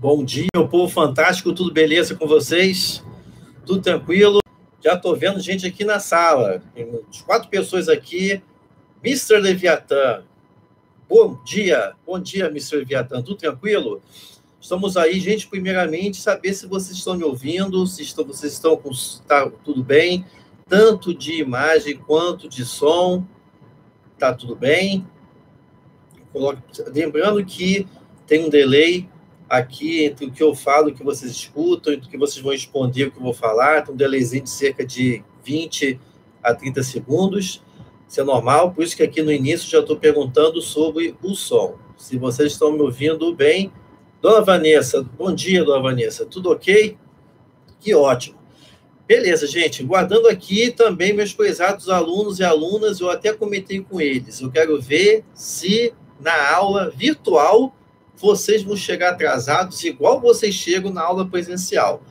Bom dia, o povo fantástico, tudo beleza com vocês? Tudo tranquilo? Já estou vendo gente aqui na sala. Tem quatro pessoas aqui. Mr. Leviatã. Bom dia, bom dia, Mr. Leviatã. Tudo tranquilo? Estamos aí, gente, primeiramente, saber se vocês estão me ouvindo, se estão, vocês estão com tá, tudo bem, tanto de imagem quanto de som. Tá tudo bem? Lembrando que tem um delay aqui entre o que eu falo, o que vocês escutam, entre o que vocês vão responder, o que eu vou falar. Tem um delayzinho de cerca de 20 a 30 segundos. Isso é normal, por isso que aqui no início já estou perguntando sobre o som. Se vocês estão me ouvindo bem. Dona Vanessa, bom dia, dona Vanessa. Tudo ok? Que ótimo. Beleza, gente. Guardando aqui também meus prezados alunos e alunas, eu até comentei com eles. Eu quero ver se na aula virtual vocês vão chegar atrasados igual vocês chegam na aula presencial.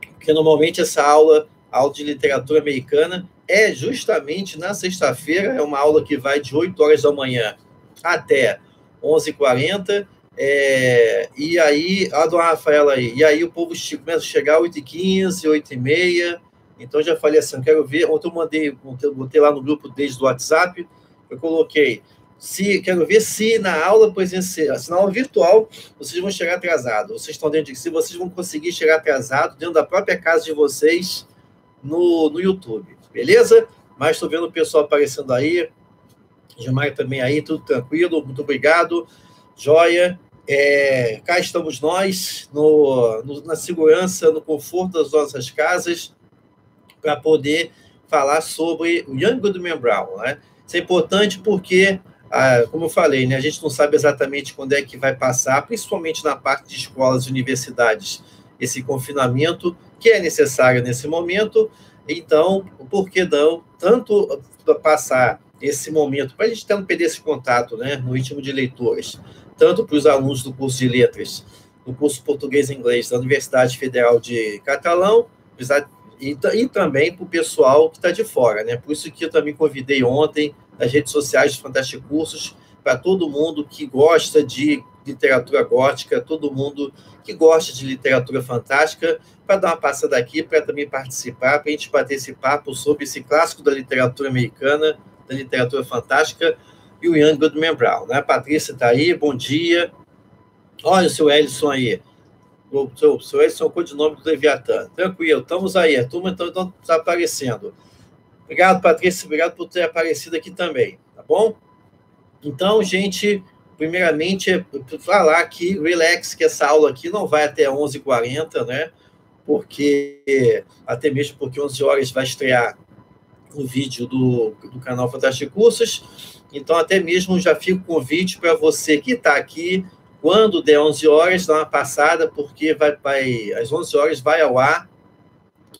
Porque normalmente essa aula, aula de literatura americana, é justamente na sexta-feira, é uma aula que vai de 8 horas da manhã até 11h40, é, e aí, a dona Rafaela aí, e aí o povo começa a chegar 8h15, 8h30, então já falei assim, quero ver, ontem eu mandei, eu botei lá no grupo desde o WhatsApp, eu coloquei se quero ver se na aula presencial, se na aula virtual vocês vão chegar atrasados. Vocês estão dentro de se vocês vão conseguir chegar atrasado dentro da própria casa de vocês no, no YouTube, beleza? Mas estou vendo o pessoal aparecendo aí. Gilmar também aí, tudo tranquilo, muito obrigado. Joia. É, cá estamos nós, no, no, na segurança, no conforto das nossas casas, para poder falar sobre o Young Goodman Brown. Né? Isso é importante porque ah, como eu falei, né, a gente não sabe exatamente quando é que vai passar, principalmente na parte de escolas e universidades, esse confinamento que é necessário nesse momento. Então, por que não tanto passar esse momento, para a gente não perder esse contato né, no ritmo de leituras, tanto para os alunos do curso de letras, do curso português e inglês da Universidade Federal de Catalão, e, e também para o pessoal que está de fora. Né? Por isso que eu também convidei ontem nas redes sociais de Fantástico Cursos, para todo mundo que gosta de literatura gótica, todo mundo que gosta de literatura fantástica, para dar uma passada aqui, para também participar, para a gente bater esse papo sobre esse clássico da literatura americana, da literatura fantástica, e o Young Goodman Brown. Né? A Patrícia está aí, bom dia. Olha o seu Ellison aí. O seu, Ellison é o codinome do Leviatã. Tranquilo, estamos aí. A turma está tá aparecendo. Obrigado, Patrícia. Obrigado por ter aparecido aqui também, tá bom? Então, gente, primeiramente, falar que relax, que essa aula aqui não vai até 11h40, né? Porque, até mesmo porque 11 horas vai estrear o vídeo do, do canal Fantástico Cursos. Então, até mesmo já fico convite para você que está aqui, quando der 11 horas, dá uma passada, porque vai, vai, às 11 horas vai ao ar,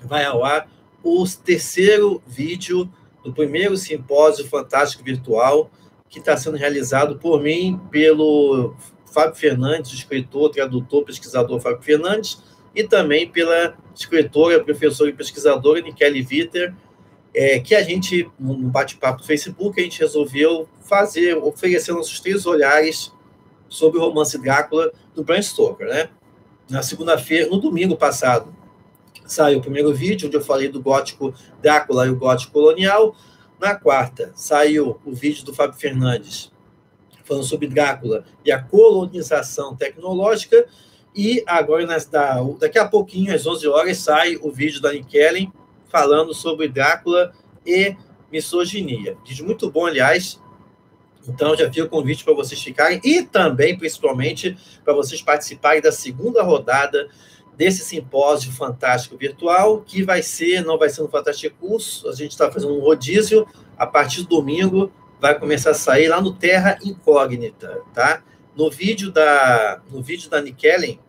vai ao ar o terceiro vídeo do primeiro simpósio fantástico virtual que está sendo realizado por mim, pelo Fábio Fernandes, escritor, tradutor, pesquisador Fábio Fernandes, e também pela escritora, professora e pesquisadora Nikele Viter, é, que a gente, no bate-papo do Facebook, a gente resolveu fazer, oferecer nossos três olhares sobre o romance Drácula do Bram Stoker, né? Na segunda-feira, no domingo passado, saiu o primeiro vídeo, onde eu falei do gótico Drácula e o gótico colonial. Na quarta, saiu o vídeo do Fábio Fernandes, falando sobre Drácula e a colonização tecnológica. E agora, daqui a pouquinho, às 11 horas, sai o vídeo da Nick Kellen falando sobre Drácula e misoginia. Vídeo muito bom, aliás. Então, já fica o convite para vocês ficarem e também, principalmente, para vocês participarem da segunda rodada desse simpósio fantástico virtual, que vai ser, não vai ser no Fantástico Curso, a gente está fazendo um rodízio, a partir do domingo vai começar a sair lá no Terra Incógnita, tá? No vídeo da, no vídeo da Nikellen,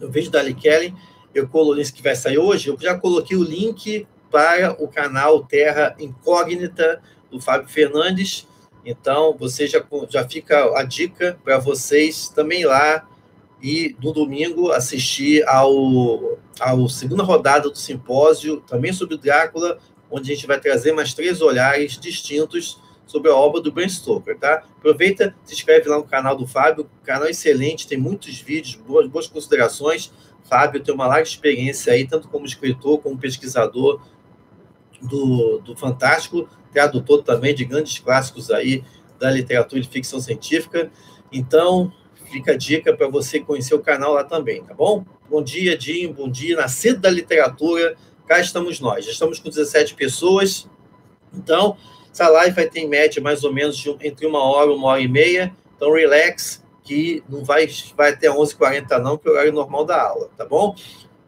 no vídeo da Nikellen, eu coloquei que vai sair hoje, eu já coloquei o link para o canal Terra Incógnita do Fábio Fernandes, então você já, já fica a dica para vocês também lá e no domingo assistir ao, ao segunda rodada do simpósio, também sobre Drácula, onde a gente vai trazer mais três olhares distintos sobre a obra do Bram Stoker, tá? Aproveita, se inscreve lá no canal do Fábio, canal excelente, tem muitos vídeos, boas, boas considerações. Fábio tem uma larga experiência aí, tanto como escritor, como pesquisador do, do Fantástico, tradutor também de grandes clássicos aí da literatura de ficção científica. Então, fica a dica para você conhecer o canal lá também, tá bom? Bom dia, Dinho, bom dia. Nascido da literatura, cá estamos nós. Já estamos com 17 pessoas. Então, essa live vai ter em média mais ou menos entre uma hora, uma hora e meia. Então, relax, que não vai, vai até 11h40 não, que é o horário normal da aula, tá bom?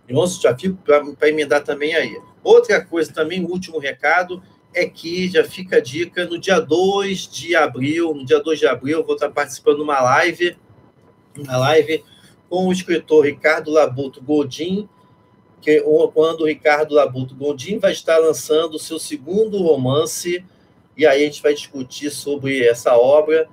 E 11 já fico para emendar também aí. Outra coisa também, último recado, é que já fica a dica, no dia 2 de abril, no dia 2 de abril, eu vou estar participando de uma live, uma live com o escritor Ricardo Labuto Godin, que quando o Ricardo Labuto Godin vai estar lançando o seu segundo romance, e aí a gente vai discutir sobre essa obra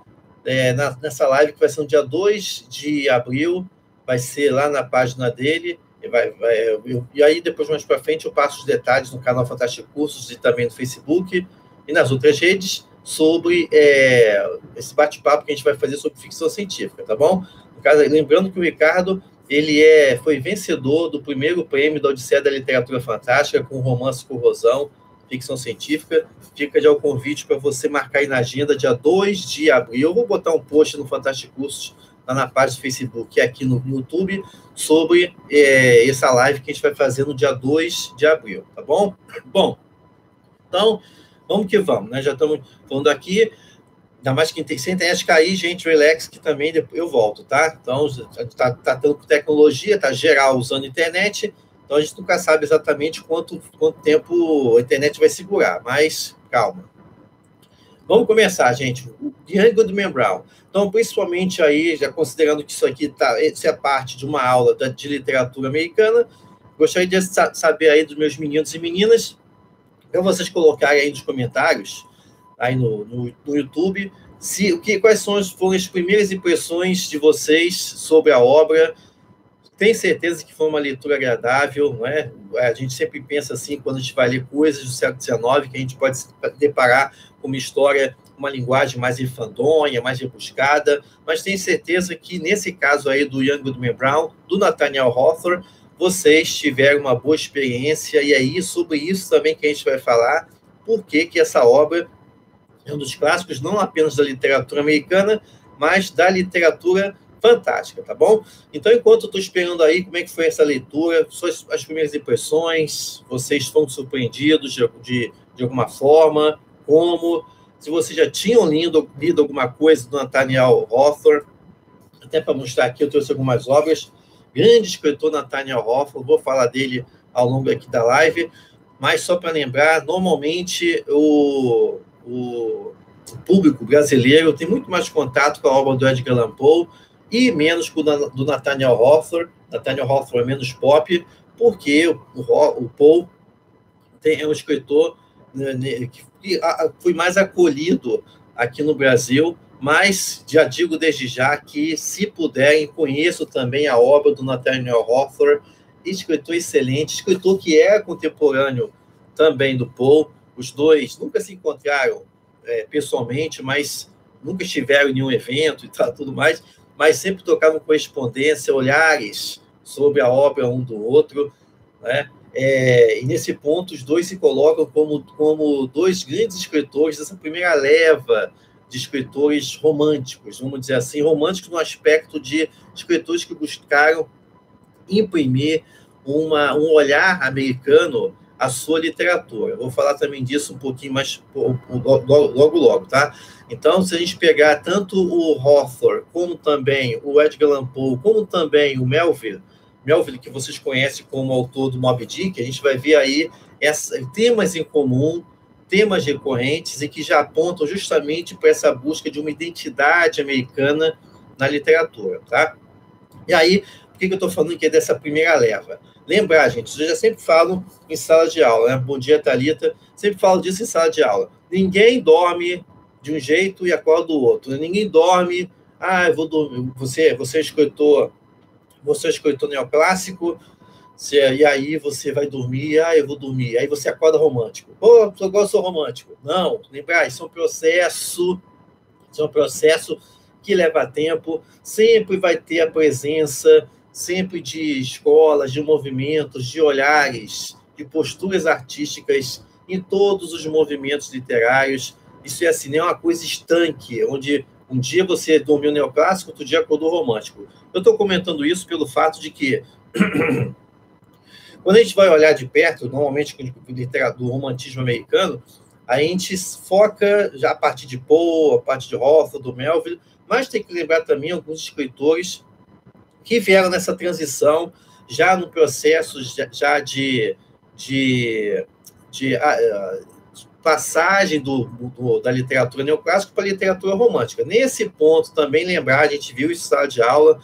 é, na, nessa live que vai ser no dia 2 de abril, vai ser lá na página dele, e, vai, vai, eu, e aí depois mais para frente eu passo os detalhes no canal Fantástico Cursos e também no Facebook e nas outras redes sobre é, esse bate-papo que a gente vai fazer sobre ficção científica, tá bom? Caso, lembrando que o Ricardo ele é, foi vencedor do primeiro prêmio da Odisseia da Literatura Fantástica com o romance Corrosão, ficção científica. Fica já o convite para você marcar aí na agenda, dia 2 de abril. Eu vou botar um post no Fantástico Cursos, lá na página do Facebook e aqui no YouTube, sobre é, essa live que a gente vai fazer no dia 2 de abril, tá bom? Bom, então, vamos que vamos, né? Já estamos falando aqui. Ainda mais que sem internet cair, gente, relax, que também eu volto, tá? Então, tá, tá tendo tecnologia, tá geral usando internet, então a gente nunca sabe exatamente quanto, quanto tempo a internet vai segurar, mas calma. Vamos começar, gente. O Young Goodman Brown. Então, principalmente aí, já considerando que isso aqui tá, isso é parte de uma aula de literatura americana, gostaria de saber aí dos meus meninos e meninas, para vocês colocarem aí nos comentários, aí no, no, no YouTube, se, o que, quais são, foram as primeiras impressões de vocês sobre a obra, tem certeza que foi uma leitura agradável, não é? A gente sempre pensa assim, quando a gente vai ler coisas do século XIX, que a gente pode se deparar com uma história, uma linguagem mais infandonha, mais rebuscada, mas tenho certeza que nesse caso aí do Young Goodman Brown, do Nathaniel Hawthorne, vocês tiveram uma boa experiência, e aí sobre isso também que a gente vai falar, por que que essa obra é um dos clássicos, não apenas da literatura americana, mas da literatura fantástica, tá bom? Então, enquanto eu estou esperando aí, como é que foi essa leitura, suas as primeiras impressões, vocês foram surpreendidos de, de, de alguma forma, como, se vocês já tinham lido, lido alguma coisa do Nathaniel Hawthorne, até para mostrar aqui, eu trouxe algumas obras, grande escritor Nathaniel Hawthorne, vou falar dele ao longo aqui da live, mas só para lembrar, normalmente o, o público brasileiro tem muito mais contato com a obra do Edgar Allan Poe, e menos com o do Nathaniel Hawthorne. Nathaniel Hawthorne é menos pop, porque o, o tem, é um escritor né, né, que foi mais acolhido aqui no Brasil, mas já digo desde já que, se puderem, conheço também a obra do Nathaniel Hawthorne, escritor excelente, escritor que é contemporâneo também do Paul. Os dois nunca se encontraram é, pessoalmente, mas nunca estiveram em nenhum evento e tal, tudo mais, mas sempre trocavam correspondência, olhares sobre a obra um do outro, né? É, e nesse ponto, os dois se colocam como, como dois grandes escritores dessa primeira leva de escritores românticos, vamos dizer assim, românticos no aspecto de escritores que buscaram imprimir uma, um olhar americano à sua literatura. vou falar também disso um pouquinho mais logo, logo, tá? Então, se a gente pegar tanto o Hawthorne, como também o Edgar Allan Poe, como também o Melville, Melville, que vocês conhecem como autor do Moby Dick, a gente vai ver aí essa, temas em comum, temas recorrentes e que já apontam justamente para essa busca de uma identidade americana na literatura, tá? E aí, que, que eu estou falando aqui dessa primeira leva? Lembrar, gente, eu já sempre falo em sala de aula, né? Bom dia, Thalita. Sempre falo disso em sala de aula. Ninguém dorme de um jeito e acorda do outro. Ninguém dorme, ah, eu vou dormir. Você, você é escritor, você é escritor neoclássico, e aí você vai dormir, ah, eu vou dormir. Aí você acorda romântico. Pô, eu gosto romântico. Não, lembrar, isso é um processo, isso é um processo que leva tempo, sempre vai ter a presença, sempre de escolas, de movimentos, de olhares, de posturas artísticas em todos os movimentos literários. Isso é assim, não é uma coisa estanque, onde um dia você dormiu neoclássico, outro dia acordou romântico. Eu estou comentando isso pelo fato de que quando a gente vai olhar de perto, normalmente com literatura romantismo americano, a gente foca já a partir de Poe, a partir de Hawthorne, do Melville, mas tem que lembrar também alguns escritores que vieram nessa transição já no processo já de, de, de, ah, ah, de passagem do, do, da literatura neoclássica para a literatura romântica. Nesse ponto, também lembrar, a gente viu isso sala de aula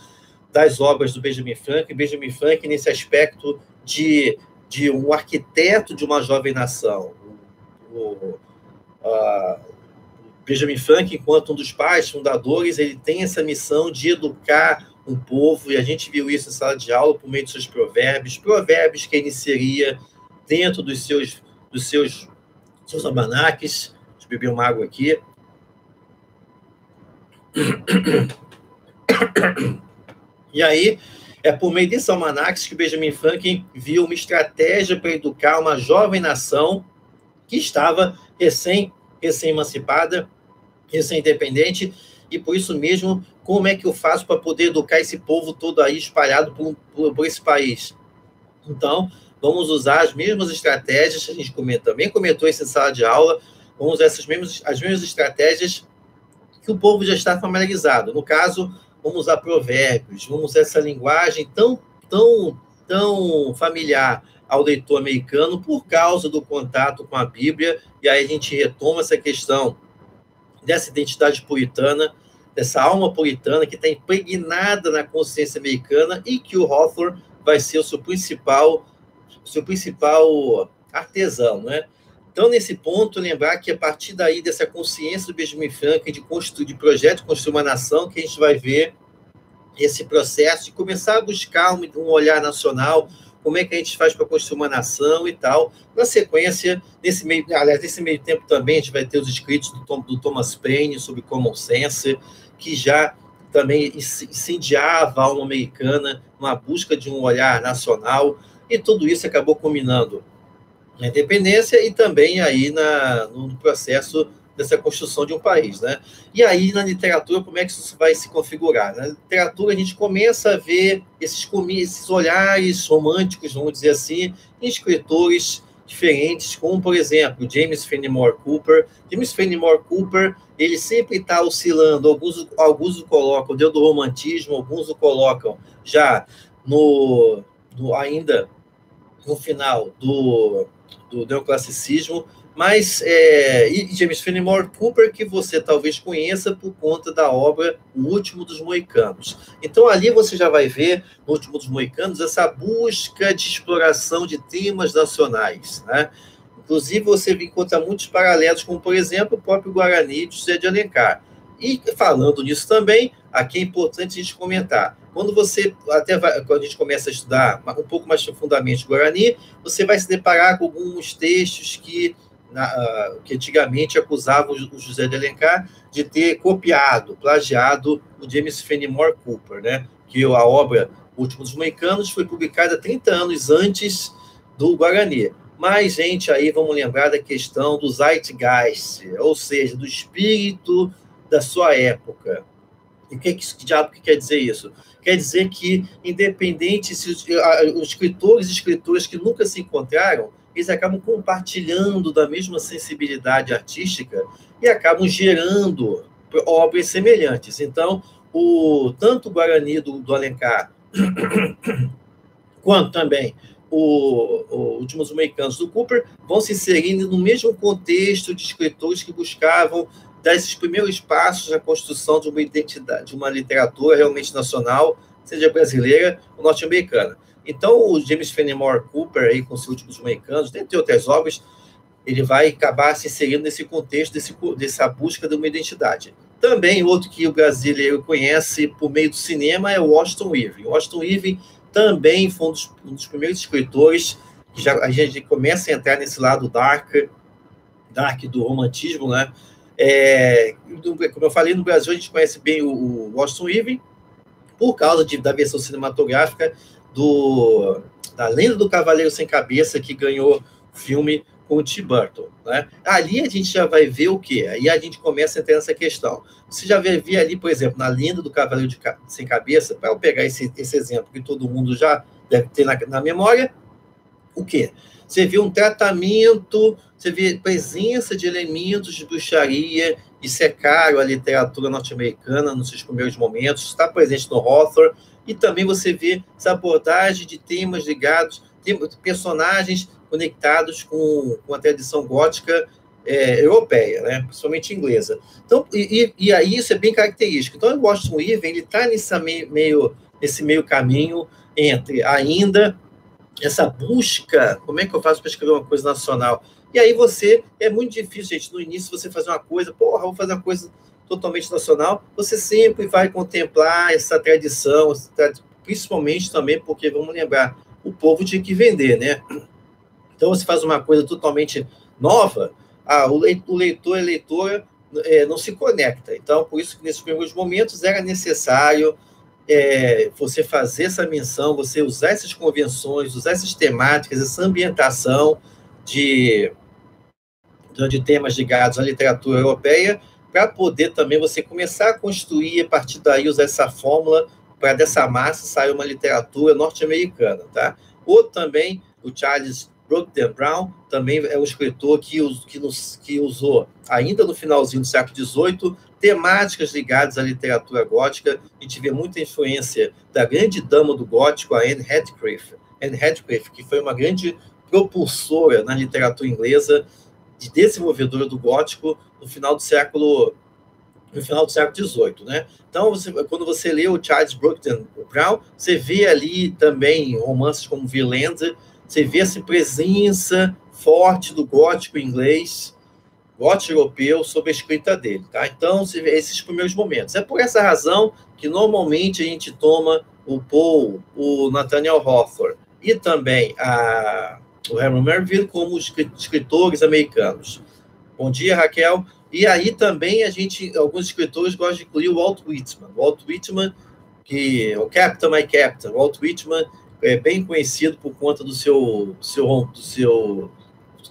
das obras do Benjamin Franklin, Benjamin Franklin nesse aspecto de, de um arquiteto de uma jovem nação. O, a, Benjamin Franklin, enquanto um dos pais fundadores, ele tem essa missão de educar um povo, e a gente viu isso em sala de aula por meio de seus provérbios, provérbios que ele inseria dentro dos seus, dos seus, seus almanaques. Deixa eu beber uma água aqui. E aí, é por meio desses almanacs que Benjamin Franklin viu uma estratégia para educar uma jovem nação que estava recém, recém-emancipada, recém-independente, e por isso mesmo, como é que eu faço para poder educar esse povo todo aí espalhado por, por, por esse país? Então, vamos usar as mesmas estratégias, a gente também comentou isso em sala de aula, vamos usar essas mesmas, as mesmas estratégias que o povo já está familiarizado. No caso, vamos usar provérbios, vamos usar essa linguagem tão, tão, tão familiar ao leitor americano por causa do contato com a Bíblia, e aí a gente retoma essa questão dessa identidade puritana, dessa alma puritana que está impregnada na consciência americana e que o Hawthorne vai ser o seu principal, seu principal artesão, né? Então, nesse ponto, lembrar que a partir daí, dessa consciência do Benjamin Franklin de construir, de projeto de construir uma nação, que a gente vai ver esse processo de começar a buscar um, um olhar nacional, como é que a gente faz para construir uma nação e tal. Na sequência, nesse meio, aliás, nesse meio tempo também, a gente vai ter os escritos do, Tom, do Thomas Paine sobre common sense, que já também incendiava a alma americana numa busca de um olhar nacional, e tudo isso acabou culminando na independência e também aí na, no processo dessa construção de um país, né? E aí na literatura como é que isso vai se configurar? Na literatura a gente começa a ver esses, esses olhares românticos, vamos dizer assim, em escritores diferentes, como por exemplo James Fenimore Cooper. James Fenimore Cooper ele sempre está oscilando. Alguns alguns o colocam dentro do romantismo, alguns o colocam já no, no ainda no final do do neoclassicismo, mas é, e James Fenimore Cooper, que você talvez conheça por conta da obra O Último dos Moicanos. Então, ali você já vai ver, no Último dos Moicanos, essa busca de exploração de temas nacionais. Né? Inclusive, você encontra muitos paralelos, como, por exemplo, o próprio Guarani de José de Alencar. E falando nisso também, aqui é importante a gente comentar. Quando você até vai, quando a gente começa a estudar um pouco mais profundamente Guarani, você vai se deparar com alguns textos que, na, uh, que antigamente acusavam o José de Alencar de ter copiado, plagiado o James Fenimore Cooper, né? Que a obra Últimos Moicanos foi publicada 30 anos antes do Guarani. Mas, gente, aí vamos lembrar da questão do Zeitgeist, ou seja, do espírito da sua época. E o que, que, que diabo que quer dizer isso? Quer dizer que, independente se os escritores e escritoras que nunca se encontraram, eles acabam compartilhando da mesma sensibilidade artística e acabam gerando obras semelhantes. Então, o, tanto o Guarani do, do Alencar, quanto também o, o Últimos Americanos do Cooper vão se inserindo no mesmo contexto de escritores que buscavam dar esses primeiros passos na construção de uma identidade, de uma literatura realmente nacional, seja brasileira ou norte-americana. Então, o James Fenimore Cooper, aí, com seus últimos americanos, dentre outras obras, ele vai acabar se inserindo nesse contexto, desse, dessa busca de uma identidade. Também, outro que o brasileiro conhece por meio do cinema é o Washington Irving. O Washington Irving também foi um dos, um dos primeiros escritores que já a gente começa a entrar nesse lado dark, dark do romantismo, né? É, como eu falei, no Brasil a gente conhece bem o, Washington Irving, por causa de, da versão cinematográfica do, da Lenda do Cavaleiro Sem Cabeça, que ganhou filme com o Tim Burton. Né? Ali a gente já vai ver o quê? Aí a gente começa a entrar nessa questão. Você já vai ver ali, por exemplo, na Lenda do Cavaleiro de, Sem Cabeça, para eu pegar esse, esse exemplo que todo mundo já deve ter na, na memória, o quê? Você vê um tratamento, você vê presença de elementos de bruxaria, isso é caro a literatura norte-americana nos seus primeiros momentos, está presente no Hawthorne, e também você vê essa abordagem de temas ligados, personagens conectados com, com a tradição gótica é, europeia, né? principalmente inglesa. Então, e, e, aí isso é bem característico. Então, o Washington Irving ele está nesse meio, nesse meio caminho entre ainda essa busca, como é que eu faço para escrever uma coisa nacional? E aí você, é muito difícil, gente, no início você fazer uma coisa, porra, vou fazer uma coisa totalmente nacional, você sempre vai contemplar essa tradição, principalmente também porque, vamos lembrar, o povo tinha que vender, né? Então você faz uma coisa totalmente nova, ah, o leitor e a leitora é, não se conecta. Então, por isso que nesses primeiros momentos era necessário é, você fazer essa menção, você usar essas convenções, usar essas temáticas, essa ambientação de, de temas ligados à literatura europeia, para poder também você começar a construir, a partir daí, usar essa fórmula para dessa massa sair uma literatura norte-americana. Tá? Outro também, o Charles Brooke Brown, também é um escritor que, que, nos, que usou, ainda no finalzinho do século XVIII, temáticas ligadas à literatura gótica. A gente muita influência da grande dama do gótico, a Anne Radcliffe, Anne Radcliffe que foi uma grande propulsora na literatura inglesa, de desenvolvedora do gótico no final do século no final do século XVIII, né? Então, você, quando você lê o Charles Brooke Brown, você vê ali também romances como Villander, você vê essa presença forte do gótico inglês, gótico europeu, sobre a escrita dele. Tá? Então, você vê esses primeiros momentos. É por essa razão que normalmente a gente toma o Paul, o Nathaniel Hawthorne e também a, o Herman Melville como escritores americanos. Bom dia, Raquel. E aí também a gente, alguns escritores gostam de incluir o Walt Whitman. O Walt Whitman, que o Captain My Captain, Walt Whitman é bem conhecido por conta do seu, seu, do seu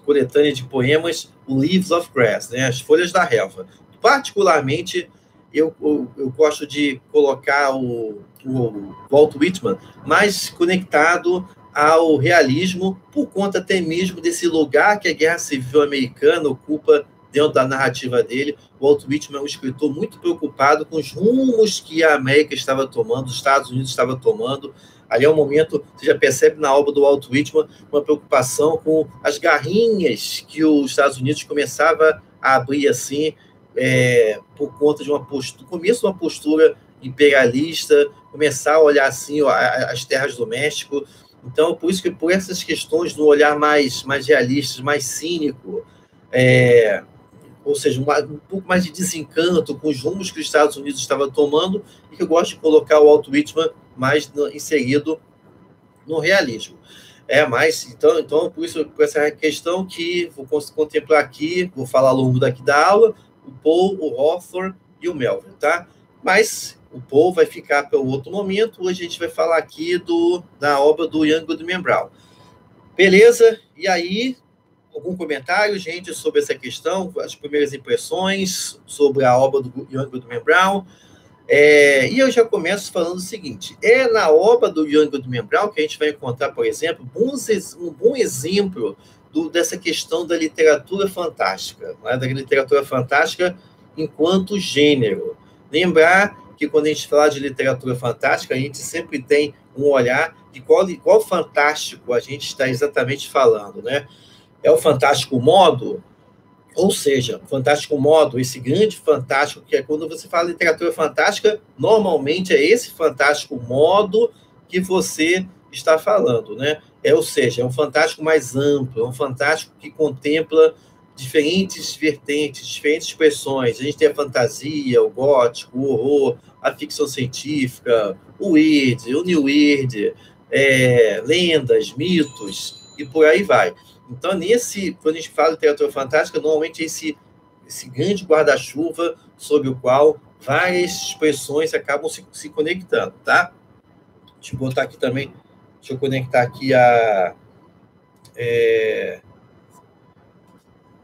coletânea de poemas, o Leaves of Grass, né, as folhas da relva. Particularmente, eu, eu, eu gosto de colocar o, o Walt Whitman mais conectado ao realismo, por conta até mesmo desse lugar que a Guerra Civil Americana ocupa dentro da narrativa dele. Walt Whitman é um escritor muito preocupado com os rumos que a América estava tomando, os Estados Unidos estava tomando, Ali é um momento, você já percebe na obra do Walt Whitman uma preocupação com as garrinhas que os Estados Unidos começava a abrir assim, é, por conta de uma postura, começo de uma postura imperialista, começar a olhar assim ó, as terras do México. Então, por isso que por essas questões do olhar mais, mais realista, mais cínico, é, ou seja, um, um, pouco mais de desencanto com os rumos que os Estados Unidos estavam tomando, e que eu gosto de colocar o Walt Whitman mais no, inserido no realismo. É, mas então, então por isso, por essa questão que vou contemplar aqui, vou falar ao longo daqui da aula, o Paul, o Hawthorne e o Melvin, tá? Mas o Paul vai ficar para o outro momento, hoje a gente vai falar aqui do, da obra do Young Goodman Brown. Beleza? E aí, algum comentário, gente, sobre essa questão, as primeiras impressões sobre a obra do Young Goodman Brown, é, e eu já começo falando o seguinte: é na obra do Young Goodman Brown que a gente vai encontrar, por exemplo, um bom exemplo do, dessa questão da literatura fantástica, né, da literatura fantástica enquanto gênero. Lembrar que quando a gente fala de literatura fantástica, a gente sempre tem um olhar de qual, qual fantástico a gente está exatamente falando, né? É o fantástico modo ou seja, fantástico modo, esse grande fantástico, que é quando você fala literatura fantástica, normalmente é esse fantástico modo que você está falando, né? É, ou seja, é um fantástico mais amplo, é um fantástico que contempla diferentes vertentes, diferentes expressões. A gente tem a fantasia, o gótico, o horror, a ficção científica, o weird, o new weird, é, lendas, mitos e por aí vai. Então, nesse, quando a gente fala de literatura fantástica, normalmente é esse, esse grande guarda-chuva sobre o qual várias expressões acabam se, se conectando, tá? Deixa eu botar aqui também, deixa eu conectar aqui a. É,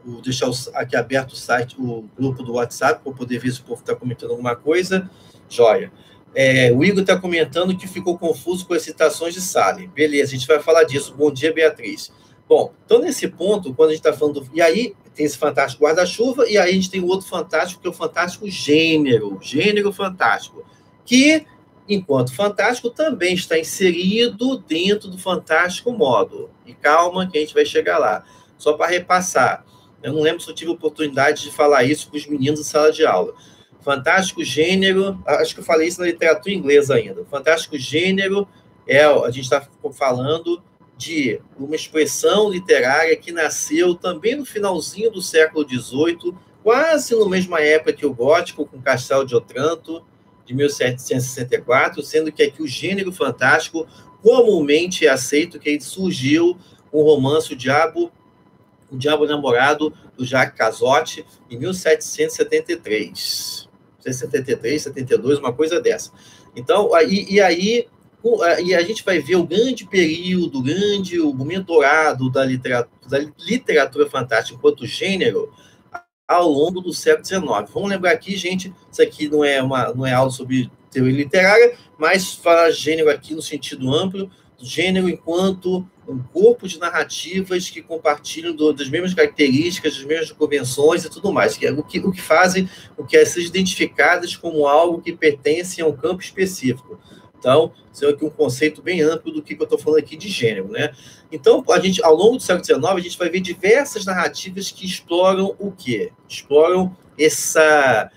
o, deixar aqui aberto o site, o grupo do WhatsApp, para poder ver se o povo está comentando alguma coisa. Joia. É, o Igor está comentando que ficou confuso com as citações de Sally. Beleza, a gente vai falar disso. Bom dia, Beatriz. Bom, então nesse ponto, quando a gente está falando. E aí tem esse fantástico guarda-chuva, e aí a gente tem o outro fantástico, que é o fantástico gênero, gênero fantástico, que, enquanto fantástico, também está inserido dentro do fantástico modo. E calma, que a gente vai chegar lá. Só para repassar. Eu não lembro se eu tive oportunidade de falar isso com os meninos em sala de aula. Fantástico gênero, acho que eu falei isso na literatura inglesa ainda. Fantástico gênero é, a gente está falando de uma expressão literária que nasceu também no finalzinho do século XVIII, quase na mesma época que o gótico, com Castelo de Otranto, de 1764, sendo que aqui o gênero fantástico comumente é aceito que ele surgiu com o romance O Diabo o Diabo Namorado, do Jacques Casotti, em 1773. 73, 72, uma coisa dessa. Então, aí, e aí e a gente vai ver o grande período, o grande, o momento dourado da literatura, da literatura fantástica enquanto gênero ao longo do século XIX. Vamos lembrar aqui, gente, isso aqui não é uma não é aula sobre teoria literária, mas fala gênero aqui no sentido amplo, gênero enquanto um corpo de narrativas que compartilham do, das mesmas características, das mesmas convenções e tudo mais, que é o que, o que fazem o que é ser identificadas como algo que pertence a um campo específico. Então, isso é aqui um conceito bem amplo do que, que eu estou falando aqui de gênero, né? Então, a gente, ao longo do século XIX, a gente vai ver diversas narrativas que exploram o quê? Exploram essa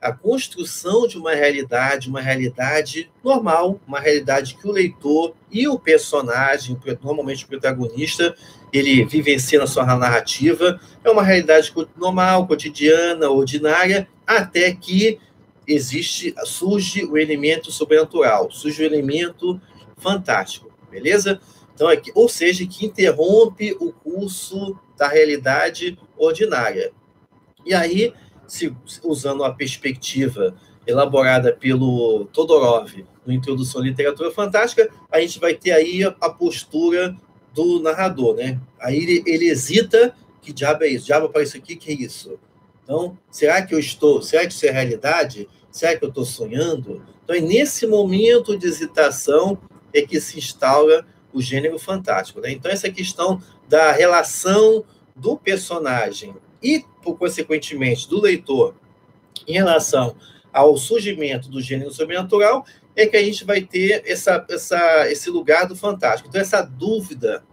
a construção de uma realidade, uma realidade normal, uma realidade que o leitor e o personagem, normalmente o protagonista, ele vivencia na sua narrativa, é uma realidade normal, cotidiana, ordinária, até que existe, surge o elemento sobrenatural, surge o elemento fantástico, beleza? Então, aqui, ou seja, que interrompe o curso da realidade ordinária. E aí, se, usando a perspectiva elaborada pelo Todorov no Introdução à Literatura Fantástica, a gente vai ter aí a, a postura do narrador, né? Aí ele, ele, hesita, que diabo é isso? Diabo apareceu aqui, que é isso? Então, será que eu estou, será que isso é realidade? Será que eu estou sonhando? Então, é nesse momento de hesitação é que se instaura o gênero fantástico, né? Então, essa questão da relação do personagem e, por consequentemente, do leitor em relação ao surgimento do gênero sobrenatural, é que a gente vai ter essa, essa, esse lugar do fantástico. Então, essa dúvida,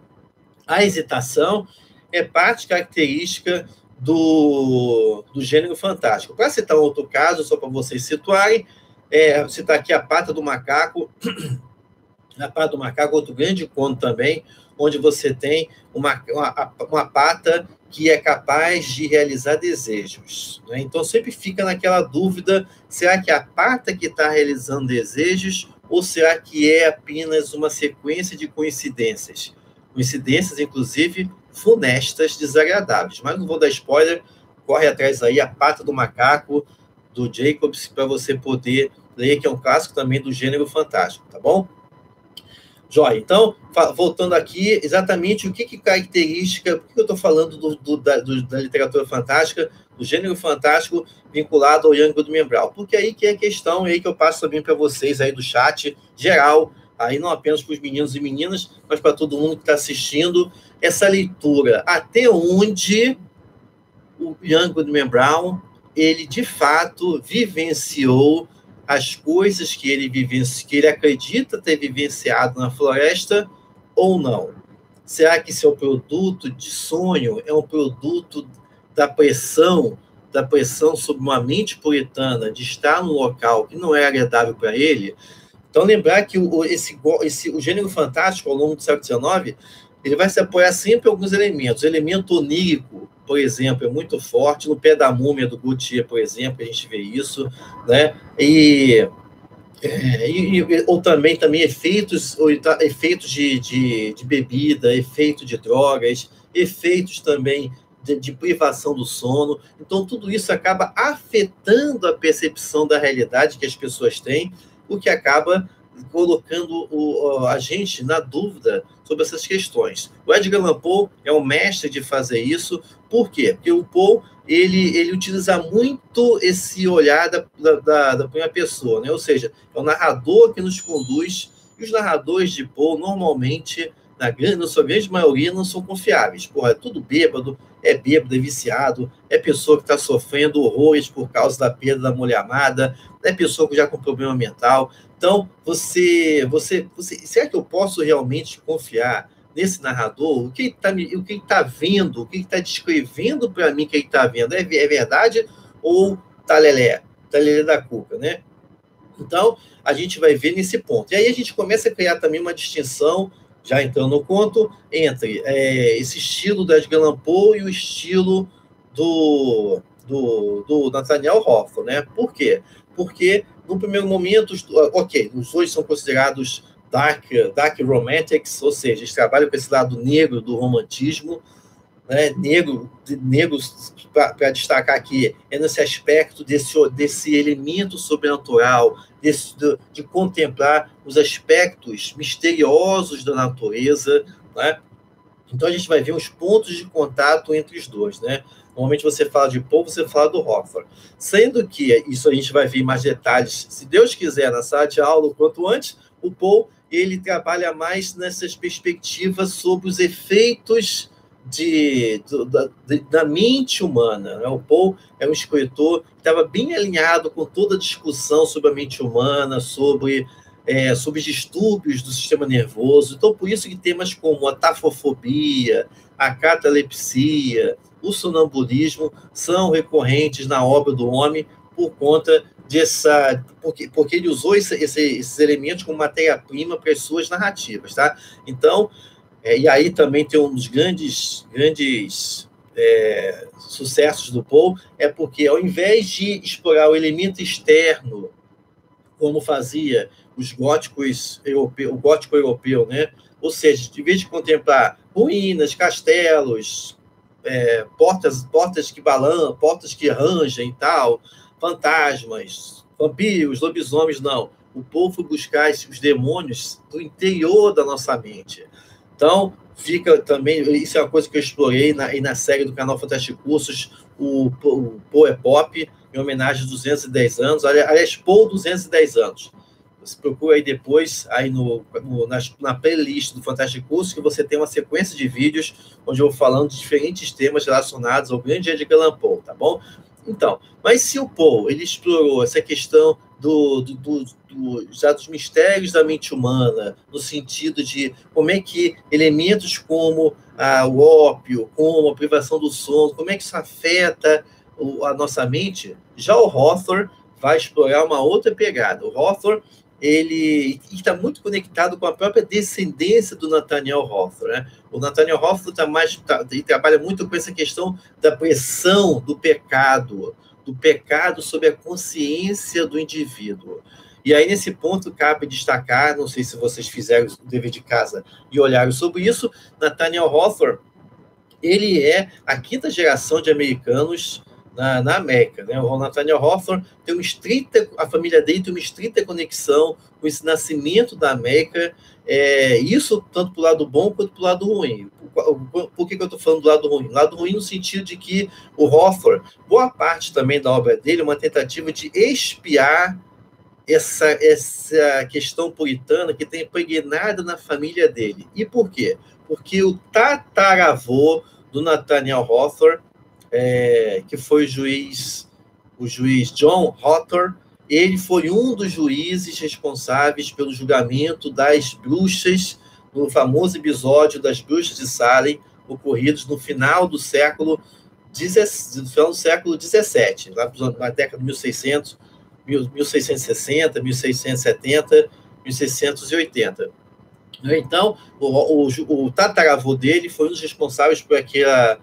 a hesitação, é parte característica do, do gênero fantástico. Para citar outro caso, só para vocês situarem, é, citar aqui a pata do macaco, a pata do macaco, outro grande conto também, onde você tem uma, uma, uma pata que é capaz de realizar desejos. Né? Então, sempre fica naquela dúvida: será que é a pata que está realizando desejos ou será que é apenas uma sequência de coincidências? Coincidências, inclusive, funestas, desagradáveis. Mas não vou dar spoiler, corre atrás aí, a pata do macaco, do Jacobs, para você poder ler, que é um clássico também do gênero fantástico, tá bom? Joia. Então, voltando aqui, exatamente o que, que característica, por que eu estou falando do, do, da, do, da, literatura fantástica, do gênero fantástico vinculado ao Young do Membral? Porque aí que é a questão, e aí que eu passo também para vocês aí do chat geral, aí não apenas para os meninos e meninas, mas para todo mundo que está assistindo, essa leitura, até onde o Young Goodman Brown, ele de fato vivenciou as coisas que ele vivenci, que ele acredita ter vivenciado na floresta ou não? Será que isso é um produto de sonho? É um produto da pressão, da pressão sobre uma mente puritana de estar num local que não é agradável para ele? Então, lembrar que o, esse, esse, o gênero fantástico, ao longo do século XIX, ele vai se apoiar sempre em alguns elementos. O elemento onírico, por exemplo, é muito forte. No pé da múmia do Gautier, por exemplo, a gente vê isso, né? E É, e, ou também, também efeitos, ou, efeitos de, de, de bebida, efeito de drogas, efeitos também de, de, privação do sono. Então, tudo isso acaba afetando a percepção da realidade que as pessoas têm, o que acaba colocando o, a gente na dúvida sobre essas questões. O Edgar Allan Poe é o mestre de fazer isso. Por quê? Porque o Poe ele, ele utiliza muito esse olhar da, da, da primeira pessoa, né? ou seja, é o narrador que nos conduz, e os narradores de Poe, normalmente, na, grande, na sua grande maioria, não são confiáveis. Porra, é tudo bêbado, é bêbado, é viciado, é pessoa que está sofrendo horrores por causa da perda da mulher amada, é pessoa que já com problema mental. Então, você, você, você será que eu posso realmente confiar nesse narrador? O que ele está o que tá vendo, o que ele está descrevendo para mim que ele está vendo? É, é verdade ou tá lelé? Tá lelé da cuca, né? Então, a gente vai ver nesse ponto. E aí a gente começa a criar também uma distinção, já entrando no conto, entre é, esse estilo da Edgar Poe e o estilo do, do, do Nathaniel Hawthorne, né? Por quê? Porque no primeiro momento, ok, os dois são considerados dark, dark romantics, ou seja, eles trabalham com esse lado negro do romantismo, né, negro, negro para destacar aqui, é nesse aspecto desse, desse elemento sobrenatural, desse, de, de contemplar os aspectos misteriosos da natureza, né? Então a gente vai ver os pontos de contato entre os dois, né? Normalmente você fala de Poe, você fala do Hawthorne. Sendo que, isso a gente vai ver mais detalhes, se Deus quiser, na sala de aula, o quanto antes, o Poe, ele trabalha mais nessas perspectivas sobre os efeitos de, da, da, mente humana. Né? O Poe é um escritor que estava bem alinhado com toda a discussão sobre a mente humana, sobre, é, sobre os distúrbios do sistema nervoso. Então, por isso que temas como a tafofobia, a catalepsia, o sonambulismo são recorrentes na obra do homem por conta dessa. Porque, porque ele usou esse, esse, esses elementos como matéria-prima para as suas narrativas. Tá? Então, é, e aí também tem um dos grandes, grandes é, sucessos do Poe, é porque ao invés de explorar o elemento externo, como fazia os góticos europeu, o gótico europeu, né? Ou seja, em vez de contemplar ruínas, castelos, é, portas, portas que balançam, portas que rangem e tal, fantasmas, vampiros, lobisomens, não. O povo foi buscar os demônios do interior da nossa mente. Então, fica também, isso é uma coisa que eu explorei na, na série do canal Fantástico Cursos, o, o Poe Pop, em homenagem aos 210 anos, aliás, Poe 210 anos. Você procura aí depois, aí no, no na, na, playlist do Fantástico Curso, que você tem uma sequência de vídeos onde eu vou falando de diferentes temas relacionados ao grande Edgar Allan Poe, tá bom? Então, mas se o Poe ele explorou essa questão do, do, do, do, já dos mistérios da mente humana, no sentido de como é que elementos como ah, o ópio, como a privação do sono, como é que isso afeta o, a nossa mente, já o Hawthorne vai explorar uma outra pegada. O Hawthorne ele está muito conectado com a própria descendência do Nathaniel Hawthorne. Né? O Nathaniel Hawthorne tá mais, tá, trabalha muito com essa questão da pressão do pecado, do pecado sobre a consciência do indivíduo. E aí, nesse ponto, cabe destacar, não sei se vocês fizeram o dever de casa e olharam sobre isso, Nathaniel Hawthorne, ele é a quinta geração de americanos na, na América. Né? O Nathaniel Hawthorne tem uma estrita, a família dele tem uma estrita conexão com esse nascimento da América, é, isso tanto para o lado bom quanto para o lado ruim. Por, que, que eu estou falando do lado ruim? Lado ruim no sentido de que o Hawthorne, boa parte também da obra dele, é uma tentativa de espiar essa, essa questão puritana que tem impregnada na família dele. E por quê? Porque o tataravô do Nathaniel Hawthorne é, que foi o juiz, o juiz John Hawthorne, ele foi um dos juízes responsáveis pelo julgamento das bruxas, no famoso episódio das bruxas de Salem, ocorridos no final do século no século XVII, lá na década de 1600, 1660, 1670, 1680. Então, o, o, o tataravô dele foi um dos responsáveis por aquela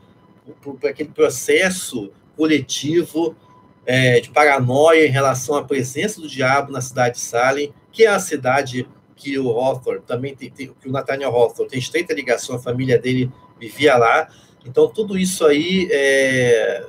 por, aquele processo coletivo é, de paranoia em relação à presença do diabo na cidade de Salem, que é a cidade que o Hawthorne também tem, tem, que o Nathaniel Hawthorne tem estreita ligação, a família dele vivia lá. Então, tudo isso aí é,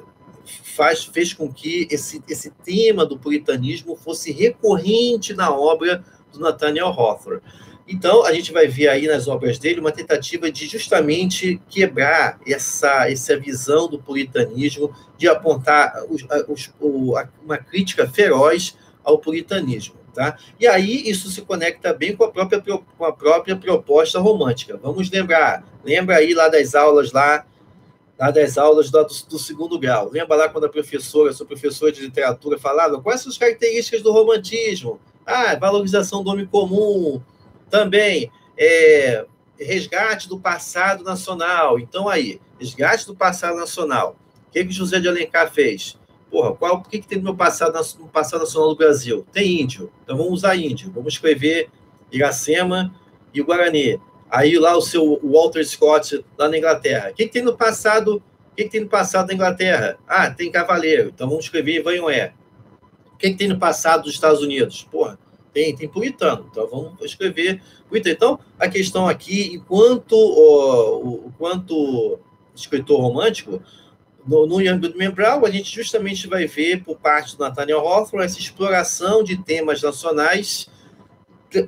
faz, fez com que esse, esse tema do puritanismo fosse recorrente na obra do Nathaniel Hawthorne. Então, a gente vai ver aí nas obras dele uma tentativa de justamente quebrar essa, essa visão do puritanismo, de apontar os, os, uma crítica feroz ao puritanismo. Tá? E aí isso se conecta bem com a própria, com a própria proposta romântica. Vamos lembrar, lembra aí lá das aulas lá, lá das aulas do, do segundo grau. Lembra lá quando a professora, a sua professora de literatura falava quais são as características do romantismo? Ah, valorização do homem comum, também é, resgate do passado nacional. Então, aí, resgate do passado nacional. O que, que José de Alencar fez? Porra, qual, por que, que tem no meu passado, no passado nacional do Brasil? Tem índio. Então, vamos usar índio. Vamos escrever Iracema e Guarani. Aí, lá, o seu Walter Scott, lá na Inglaterra. O que, que tem no passado? O que, que tem no passado da Inglaterra? Ah, tem cavaleiro. Então, vamos escrever Ivanhoé. O que, que tem no passado dos Estados Unidos? Porra, tem, tem puritano. Então vamos escrever puritano. Então, a questão aqui, enquanto o, quanto escritor romântico, no, no Young Goodman Brown, a gente justamente vai ver, por parte do Nathaniel Hawthorne, essa exploração de temas nacionais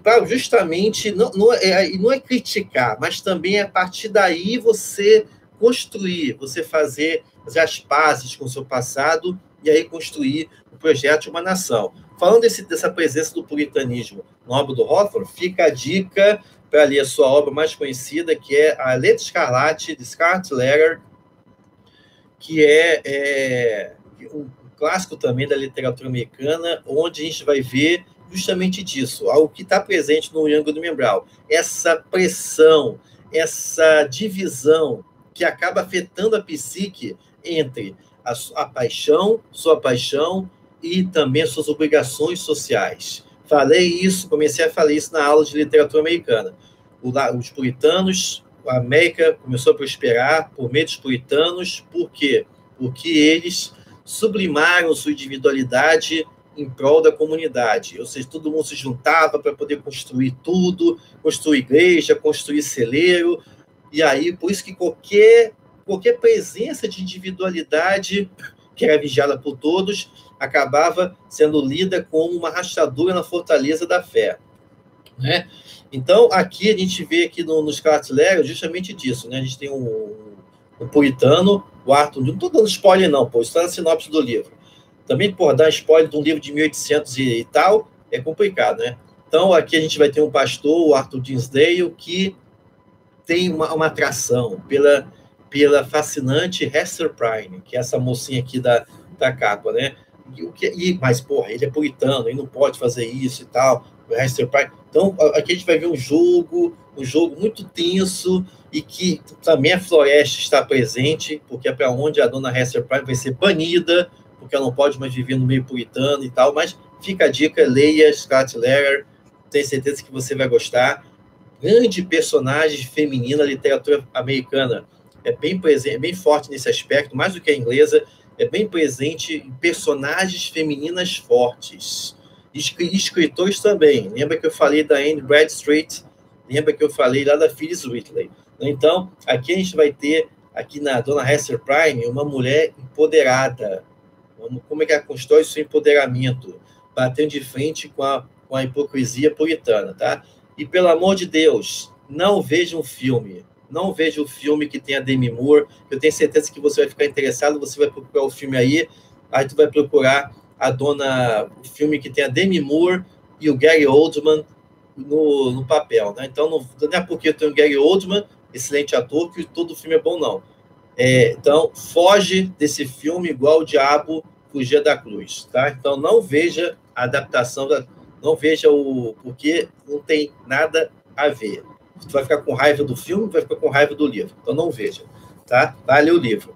para justamente, não, não, é, não é criticar, mas também é a partir daí você construir, você fazer, fazer as pazes com o seu passado e aí construir o projeto de uma nação. Falando desse, dessa presença do puritanismo no obra do Hawthorne, fica a dica para ler a sua obra mais conhecida, que é A Letra Escarlate, de Scarlett Letter, que é, é um clássico também da literatura americana, onde a gente vai ver justamente disso, algo que está presente no Young do Membral, essa pressão, essa divisão que acaba afetando a psique entre a, a paixão, sua paixão e também as suas obrigações sociais. Falei isso, comecei a falar isso na aula de literatura americana. os puritanos, a América começou a prosperar por meio dos puritanos, por quê? Porque eles sublimaram sua individualidade em prol da comunidade. Ou seja, todo mundo se juntava para poder construir tudo, construir igreja, construir celeiro. E aí, por isso que qualquer, qualquer presença de individualidade que era vigiada por todos, acabava sendo lida como uma rachadura na fortaleza da fé. Né? Então, aqui a gente vê aqui no, nos Cartilério justamente disso. Né? A gente tem um, um puritano, o Arthur, não estou dando spoiler não, pô, isso está na sinopse do livro. Também, por dar spoiler de um livro de 1800 e, e tal, é complicado, né? Então, aqui a gente vai ter um pastor, o Arthur Dinsdale, que tem uma, uma atração pela, pela fascinante Hester Prynne, que é essa mocinha aqui da, da capa, né? E, o que, e, mas, porra, ele é puritano, ele não pode fazer isso e tal. O Hester Prynne. Então, aqui a gente vai ver um jogo, um jogo muito tenso e que também a floresta está presente, porque é para onde a dona Hester Prynne vai ser banida, porque ela não pode mais viver no meio puritano e tal. Mas fica a dica, leia Scott Lehrer, tenho certeza que você vai gostar. Grande personagem feminina literatura americana é bem presente, é bem forte nesse aspecto, mais do que a inglesa, é bem presente em personagens femininas fortes. Escritores também. Lembra que eu falei da Anne Bradstreet? Lembra que eu falei lá da Phyllis Whitley? Então, aqui a gente vai ter, aqui na Dona Hester Prime, uma mulher empoderada. Como é que ela constrói seu empoderamento? Batendo de frente com a, com a hipocrisia puritana, tá? E, pelo amor de Deus, não veja um filme não veja o filme que tem a Demi Moore. Eu tenho certeza que você vai ficar interessado. Você vai procurar o filme aí. Aí tu vai procurar a dona, o filme que tem a Demi Moore e o Gary Oldman no, no papel, né? Então não, não é porque eu tenho o Gary Oldman, excelente ator, que todo filme é bom, não. É, então foge desse filme igual o Diabo fugia da cruz, tá? Então não veja a adaptação, da, não veja o porque não tem nada a ver. Tu vai ficar com raiva do filme, vai ficar com raiva do livro. Então não veja, tá? Vai ler o livro.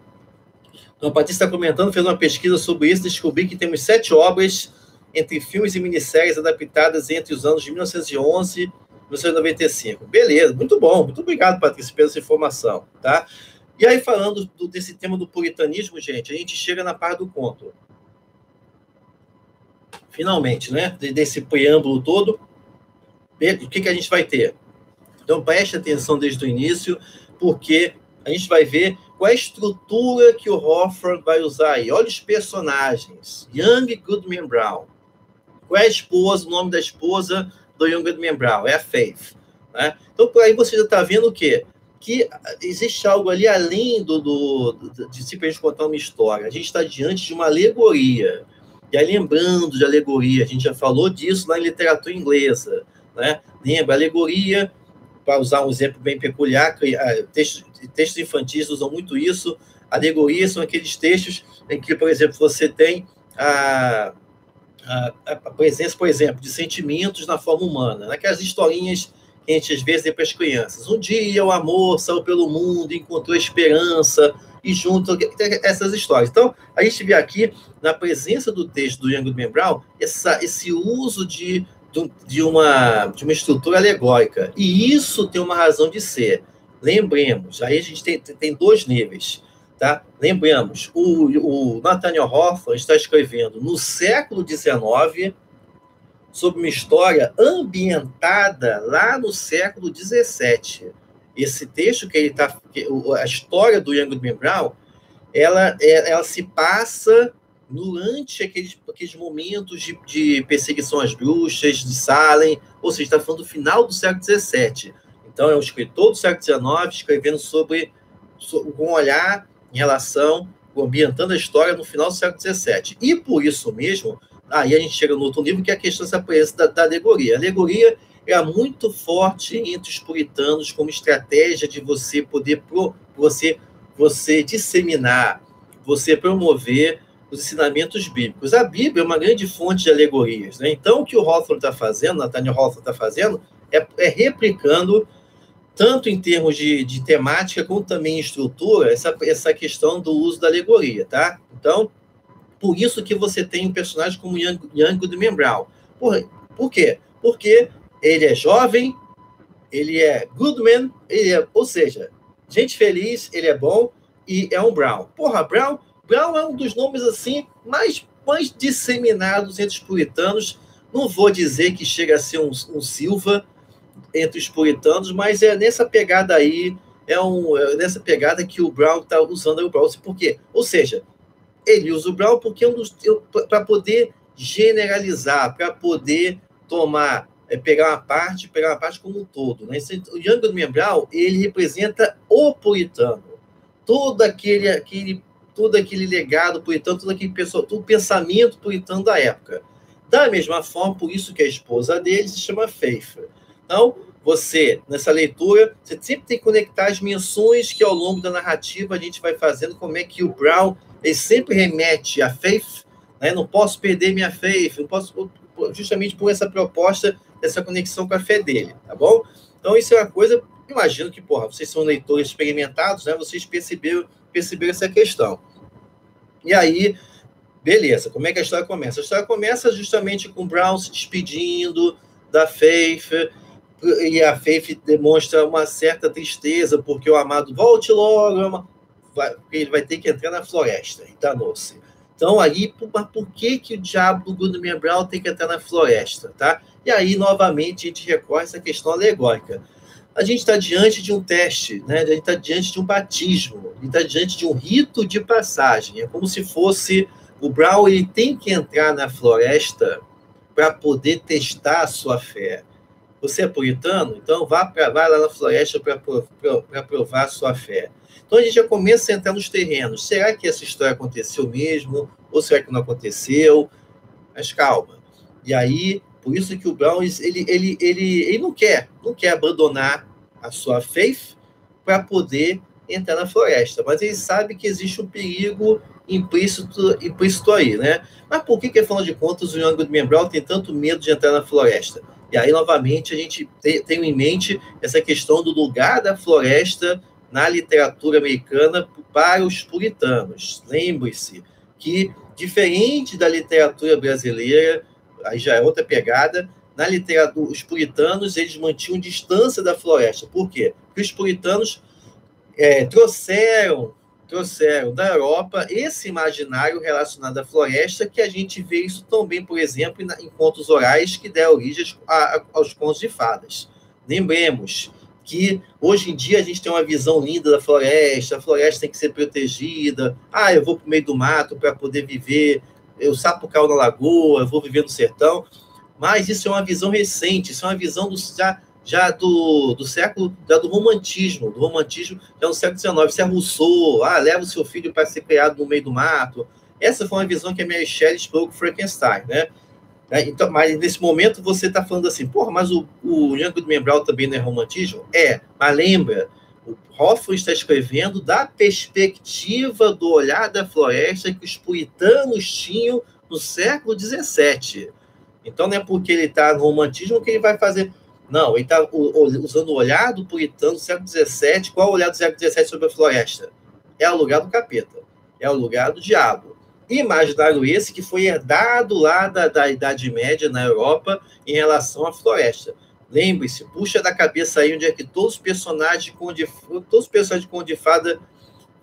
Então a Patrícia está comentando, fez uma pesquisa sobre isso, descobri que temos sete obras entre filmes e minisséries adaptadas entre os anos de 1911 e 1995. Beleza, muito bom. Muito obrigado, Patrícia, pela essa informação, tá? E aí, falando do, desse tema do puritanismo, gente, a gente chega na parte do conto. finalmente, né, desse preâmbulo todo, o que, que a gente vai ter? Então, preste atenção desde o início, porque a gente vai ver qual é a estrutura que o Hawthorne vai usar aí. Olha os personagens. Young Goodman Brown. Qual é a esposa, o nome da esposa do Young Goodman Brown? É a Faith. Né? Então, por aí você já está vendo o quê? Que existe algo ali além do, do, do de simplesmente contar uma história. A gente está diante de uma alegoria. E aí, lembrando de alegoria, a gente já falou disso na literatura inglesa. Né? Lembra, alegoria, para usar um exemplo bem peculiar, ah, textos, textos infantis usam muito isso. Alegoria são aqueles textos em que, por exemplo, você tem a, a, a presença, por exemplo, de sentimentos na forma humana, naquelas historinhas que a gente às vezes para as crianças. Um dia o amor saiu pelo mundo, encontrou esperança, e junto essas histórias. Então, a gente vê aqui, na presença do texto do Young Brown, essa, esse uso de de uma, de uma estrutura alegórica. E isso tem uma razão de ser. Lembremos, aí a gente tem, tem dois níveis. Tá? Lembramos, o, o Nathaniel Hawthorne está escrevendo no século XIX sobre uma história ambientada lá no século XVII. Esse texto que ele está, a história do Young Goodman Brown, ela, é, ela se passa durante aqueles, aqueles momentos de, de perseguição às bruxas, de Salem, ou seja, está falando do final do século XVII. Então, é um escritor do século XIX escrevendo sobre, sobre um olhar em relação, ambientando a história no final do século XVII. E por isso mesmo, aí a gente chega no outro livro, que é a questão dessa presença da, da alegoria. A alegoria era muito forte entre os puritanos como estratégia de você poder pro, você, você disseminar, você promover os ensinamentos bíblicos. A Bíblia é uma grande fonte de alegorias. Né? Então, o que o Hawthorne está fazendo, Nathaniel Hawthorne está fazendo, é, é, replicando, tanto em termos de, de temática, como também em estrutura, essa, essa questão do uso da alegoria. Tá? Então, por isso que você tem um personagem como Young, Young Goodman Brown. Por, por quê? Porque ele é jovem, ele é Goodman, ele é, ou seja, gente feliz, ele é bom e é um Brown. Porra, Brown Brown é um dos nomes assim mais, mais disseminados entre os puritanos. Não vou dizer que chega a ser um, um Silva entre os puritanos, mas é nessa pegada aí, é, um, é nessa pegada que o Brown está usando o Brown. Por quê? Ou seja, ele usa o Brown porque é um dos para poder generalizar, para poder tomar, é, pegar uma parte, pegar uma parte como um todo. Né? O Young Brown, ele representa o puritano. Todo aquele, aquele todo aquele legado puritano, todo aquele pessoal, todo o pensamento puritano da época. Da mesma forma, por isso que a esposa dele se chama Faith. Então, você, nessa leitura, você sempre tem que conectar as menções que ao longo da narrativa a gente vai fazendo, como é que o Brown ele sempre remete a Faith, né? não posso perder minha Faith, não posso, justamente por essa proposta, essa conexão com a fé dele, tá bom? Então, isso é uma coisa, imagino que, porra, vocês são leitores experimentados, né? Vocês perceberam perceber essa questão. E aí, beleza, como é que a história começa? A história começa justamente com Brown se despedindo da Faith, e a Faith demonstra uma certa tristeza, porque o amado volte logo, ele vai ter que entrar na floresta, e danou-se. Então, aí, mas por que, que o diabo do Goodman Brown tem que entrar na floresta, tá? E aí, novamente, a gente recorre essa questão alegórica a gente está diante de um teste, né? a gente está diante de um batismo, a gente está diante de um rito de passagem. É como se fosse o Brown ele tem que entrar na floresta para poder testar a sua fé. Você é puritano? Então vá, pra, vá lá na floresta para provar a sua fé. Então a gente já começa a entrar nos terrenos. Será que essa história aconteceu mesmo? Ou será que não aconteceu? Mas calma. E aí por isso que o Brown ele, ele, ele, ele não quer, não quer abandonar a sua faith para poder entrar na floresta, mas ele sabe que existe um perigo implícito, implícito aí, né? Mas por que, que afinal de contas, o Young Goodman Brown tem tanto medo de entrar na floresta? E aí, novamente, a gente tem, tem em mente essa questão do lugar da floresta na literatura americana para os puritanos. Lembre-se que, diferente da literatura brasileira, aí já é outra pegada. Na literatura, os puritanos eles mantinham distância da floresta. Por quê? Porque os puritanos é, trouxeram, trouxeram da Europa esse imaginário relacionado à floresta, que a gente vê isso também, por exemplo, em contos orais que deram origem aos contos de fadas. Lembremos que hoje em dia a gente tem uma visão linda da floresta, a floresta tem que ser protegida. Ah, eu vou para o meio do mato para poder viver, eu sapo cal na lagoa, eu vou viver no sertão. Mas isso é uma visão recente, isso é uma visão do, já já do, do século, já do romantismo, do romantismo já no século XIX. Isso é Rousseau, ah, leva o seu filho para ser criado no meio do mato. Essa foi uma visão que a Mary Shelley explorou com Frankenstein, né? É, então, mas nesse momento você está falando assim, porra, mas o, o Young Goodman também não é romantismo? É, mas lembra, o Hoffman está escrevendo da perspectiva do olhar da floresta que os puritanos tinham no século XVII. Então não é porque ele está no romantismo que ele vai fazer não, ele está usando o olhar do puritano do século XVII. Qual é o olhar do século XVII sobre a floresta? É o lugar do capeta, é o lugar do diabo. Imaginário esse que foi herdado lá da, da Idade Média na Europa em relação à floresta. Lembre-se, puxa da cabeça aí onde é que todos os personagens de Conde, todos os personagens de Conde Fada,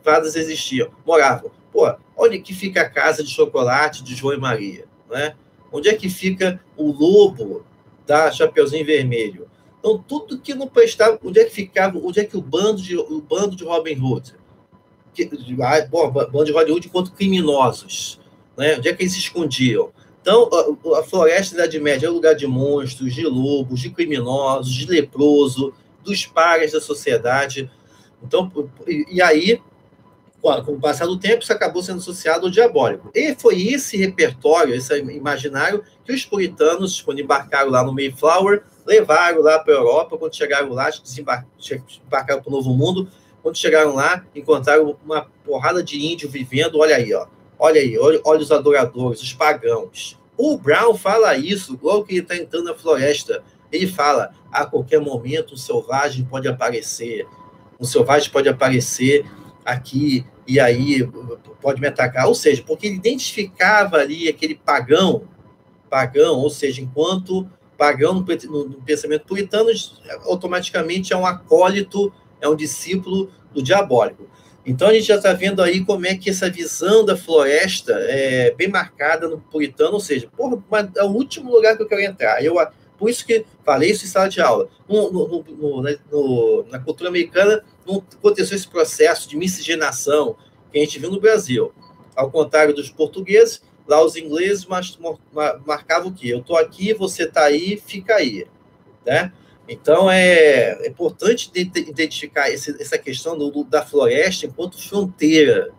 Fadas existiam, moravam. Pô, onde que fica a casa de chocolate de João e Maria? Né? Onde é que fica o lobo tá? Chapeuzinho Vermelho. Então, tudo que não prestava, onde é que ficava, onde é que o bando de, o bando de Robin Hood, que, ah, bom, bando de Hood enquanto criminosos, né? onde é que eles se escondiam? Então, a, a floresta da Idade Média é um lugar de monstros, de lobos, de criminosos, de leproso, dos pares da sociedade. Então, e, e aí, com o passar do tempo, isso acabou sendo associado ao diabólico. E foi esse repertório, esse imaginário, que os puritanos, quando embarcaram lá no Mayflower, levaram lá para a Europa. Quando chegaram lá, desembarcaram para o Novo Mundo. Quando chegaram lá, encontraram uma porrada de índio vivendo. Olha aí, ó. Olha aí, olha, olha os adoradores, os pagãos. O Brown fala isso, logo que ele está entrando na floresta. Ele fala: a qualquer momento um selvagem pode aparecer. Um selvagem pode aparecer aqui e aí pode me atacar. Ou seja, porque ele identificava ali aquele pagão, pagão, ou seja, enquanto pagão no, pensamento puritano, automaticamente é um acólito, é um discípulo do diabólico. Então a gente já está vendo aí como é que essa visão da floresta é bem marcada no puritano, ou seja, porra, é o último lugar que eu quero entrar. Eu, por isso que falei isso em sala de aula. No, no, no, no, na cultura americana, não aconteceu esse processo de miscigenação que a gente viu no Brasil. Ao contrário dos portugueses, lá os ingleses marcavam o quê? Eu estou aqui, você está aí, fica aí. Né? Então, é, é importante identificar esse, essa questão do, da floresta enquanto fronteira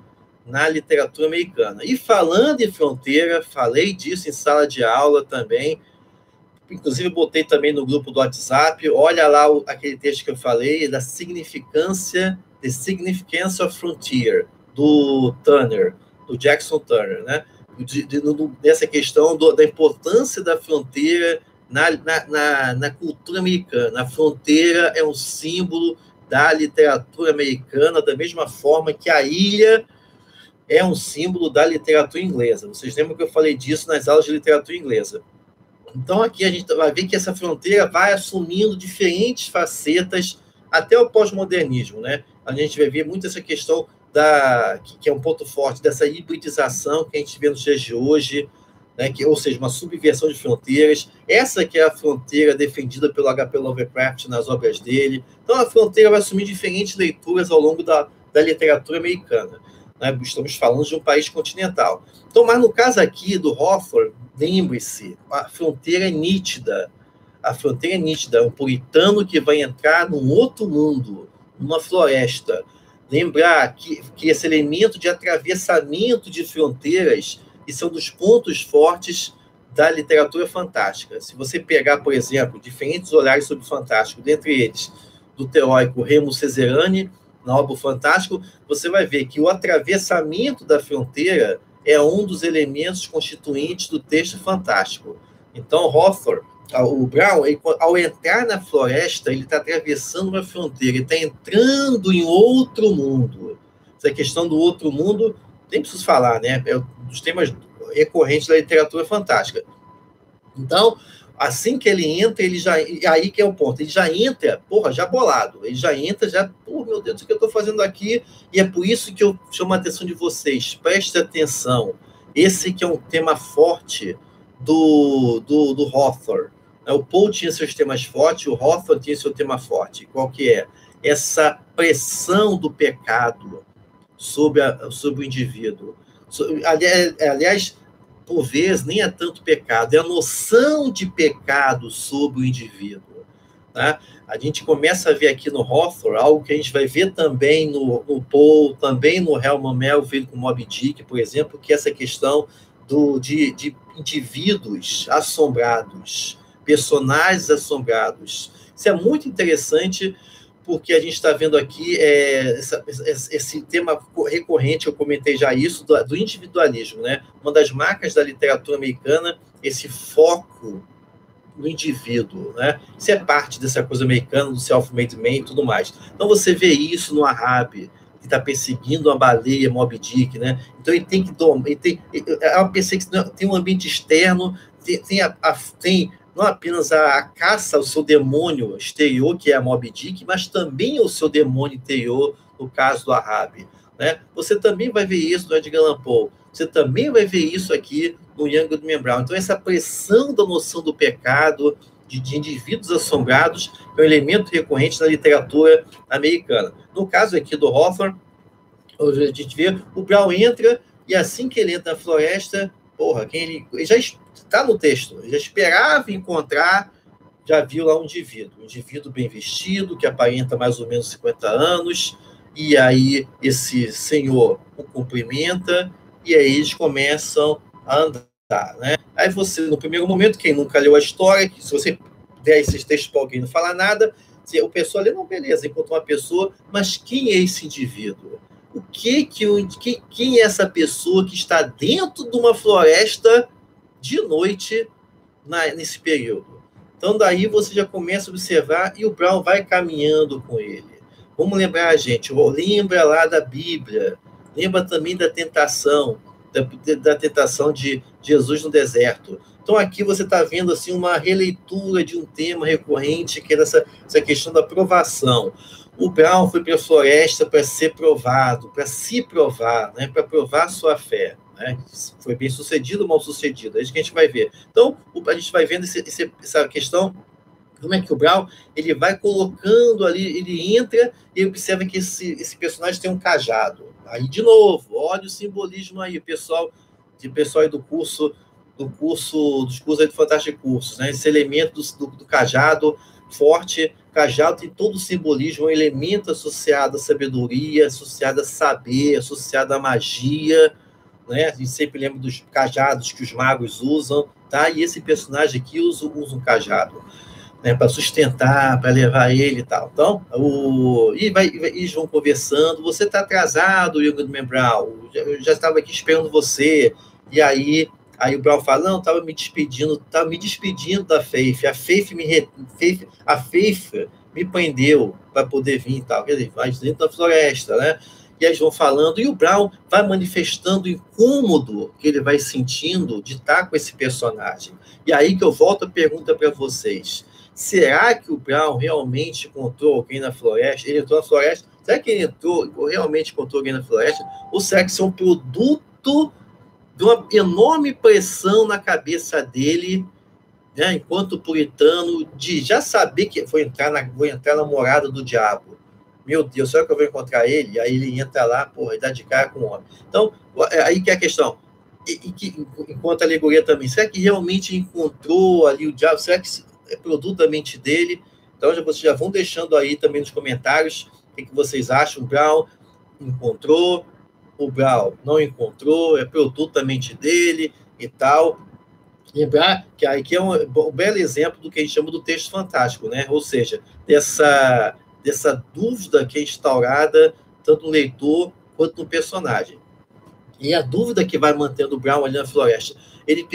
na literatura americana. E falando em fronteira, falei disso em sala de aula também, inclusive botei também no grupo do WhatsApp, olha lá o, aquele texto que eu falei, da significância, The Significance of Frontier, do Turner, do Jackson Turner, né? De, de, dessa questão do, da importância da fronteira na, na, na, na cultura americana. A fronteira é um símbolo da literatura americana, da mesma forma que a ilha é um símbolo da literatura inglesa. Vocês lembram que eu falei disso nas aulas de literatura inglesa? Então, aqui a gente vai ver que essa fronteira vai assumindo diferentes facetas até o pós-modernismo, né? A gente vai ver muito essa questão da que, é um ponto forte dessa hibridização que a gente vê nos dias de hoje, né? Que, ou seja, uma subversão de fronteiras. Essa que é a fronteira defendida pelo H.P. Lovecraft nas obras dele. Então, a fronteira vai assumir diferentes leituras ao longo da, da literatura americana. Né? Estamos falando de um país continental. Então, mas no caso aqui do Hawthorne, lembre-se, a fronteira é nítida. A fronteira é nítida. É um puritano que vai entrar num outro mundo, numa floresta. Lembrar que, que esse elemento de atravessamento de fronteiras, é um dos pontos fortes da literatura fantástica. Se você pegar, por exemplo, diferentes olhares sobre o fantástico, dentre eles, do teórico Remo Cesarani, na obra Fantástico, você vai ver que o atravessamento da fronteira é um dos elementos constituintes do texto fantástico. Então, Hawthorne, o Brown, ele, ao entrar na floresta, ele está atravessando uma fronteira, ele está entrando em outro mundo. Essa questão do outro mundo, nem preciso falar, né? É um dos temas recorrentes da literatura fantástica. Então, Assim que ele entra, ele já. Aí que é o ponto. Ele já entra, porra, já bolado. Ele já entra, já. Pô, meu Deus, o que eu estou fazendo aqui? E é por isso que eu chamo a atenção de vocês. Preste atenção. Esse que é um tema forte do, do, do Hawthorne. Né? O Paul tinha seus temas fortes, o Hawthorne tinha seu tema forte. Qual que é? Essa pressão do pecado sobre, a, sobre o indivíduo. Aliás, por vezes, nem é tanto pecado, é a noção de pecado sobre o indivíduo. Tá? A gente começa a ver aqui no Hawthorne algo que a gente vai ver também no, no Paul, também no Helman Melville com Moby Dick, por exemplo, que é essa questão do, de, de indivíduos assombrados, personagens assombrados. Isso é muito interessante porque a gente está vendo aqui é, essa, esse tema recorrente, eu comentei já isso, do, do, individualismo, né? Uma das marcas da literatura americana, esse foco no indivíduo, né? Isso é parte dessa coisa americana, do self-made man e tudo mais. Então você vê isso no Arabe, que está perseguindo a baleia Moby Dick, né? Então ele tem que ele tem é uma tem um ambiente externo, tem, tem, a, a, tem não apenas a, a, caça ao seu demônio exterior, que é a Moby Dick, mas também o seu demônio interior, no caso do Arabi. Né? Você também vai ver isso no Edgar Allan Poe. Você também vai ver isso aqui no Young Goodman Brown. Então, essa pressão da noção do pecado, de, de, indivíduos assombrados, é um elemento recorrente na literatura americana. No caso aqui do Hawthorne, a gente vê, o Brown entra, e assim que ele entra na floresta, porra, quem ele, ele já está no texto, ele esperava encontrar, já viu lá um indivíduo, um indivíduo bem vestido, que aparenta mais ou menos 50 anos, e aí esse senhor o cumprimenta, e aí eles começam a andar, né? Aí você, no primeiro momento, quem nunca leu a história, que se você der esses textos para alguém não falar nada, o pessoal lê, não, beleza, encontrou uma pessoa, mas quem é esse indivíduo? o que que, o, que quem é essa pessoa que está dentro de uma floresta de noite na, nesse período. Então daí você já começa a observar e o Brown vai caminhando com ele. Vamos lembrar, gente, lembra lá da Bíblia, lembra também da tentação, da, da tentação de Jesus no deserto. Então aqui você está vendo assim uma releitura de um tema recorrente que é essa, essa questão da provação. O Brown foi para a floresta para ser provado, para se provar, né, para provar sua fé. Né? Foi bem sucedido ou mal sucedido? É isso que a gente vai ver. Então, a gente vai vendo esse, essa questão como é que o Brown ele vai colocando ali, ele entra e observa que esse, esse personagem tem um cajado. Aí, de novo, olha o simbolismo aí, pessoal, de pessoal aí do curso, do curso, dos cursos aí do Fantástico Cursos, né? Esse elemento do, do, do cajado forte Cajado tem todo o simbolismo, um elemento associado à sabedoria, associado a saber, associado à magia, né? A gente sempre lembra dos cajados que os magos usam, tá? E esse personagem aqui usa, usa um cajado, né? Para sustentar, para levar ele e tal. Então, o... e, vai, eles vão conversando. Você está atrasado, Hugo Membral. Eu já estava aqui esperando você. E aí Aí o Brown fala, não, estava me despedindo, estava me despedindo da Faith. A Faith me, re... Faith... a Faith me prendeu para poder vir e tal. Quer dizer, vai dentro da floresta, né? E eles vão falando, e o Brown vai manifestando o incômodo que ele vai sentindo de estar com esse personagem. E aí que eu volto a pergunta para vocês. Será que o Brown realmente encontrou alguém na floresta? Ele entrou na floresta? Será que ele entrou, realmente encontrou alguém na floresta? Ou será que isso é um produto de uma enorme pressão na cabeça dele, né, enquanto puritano, de já saber que vou entrar na, vou entrar na morada do diabo. Meu Deus, será que eu vou encontrar ele? Aí ele entra lá, porra, e dá de cara com o homem. Então, é aí que é a questão. E, e que, enquanto alegoria também, será que realmente encontrou ali o diabo? Será que é produto da mente dele? Então, já, vocês já vão deixando aí também nos comentários o que, que vocês acham. Brown encontrou, o Brau não encontrou, é produto da mente dele e tal. Lembrar que aqui é um, um belo exemplo do que a gente chama do texto fantástico, né? Ou seja, dessa, dessa dúvida que é instaurada tanto no leitor quanto no personagem. E a dúvida que vai mantendo o Brown ali na floresta. Ele,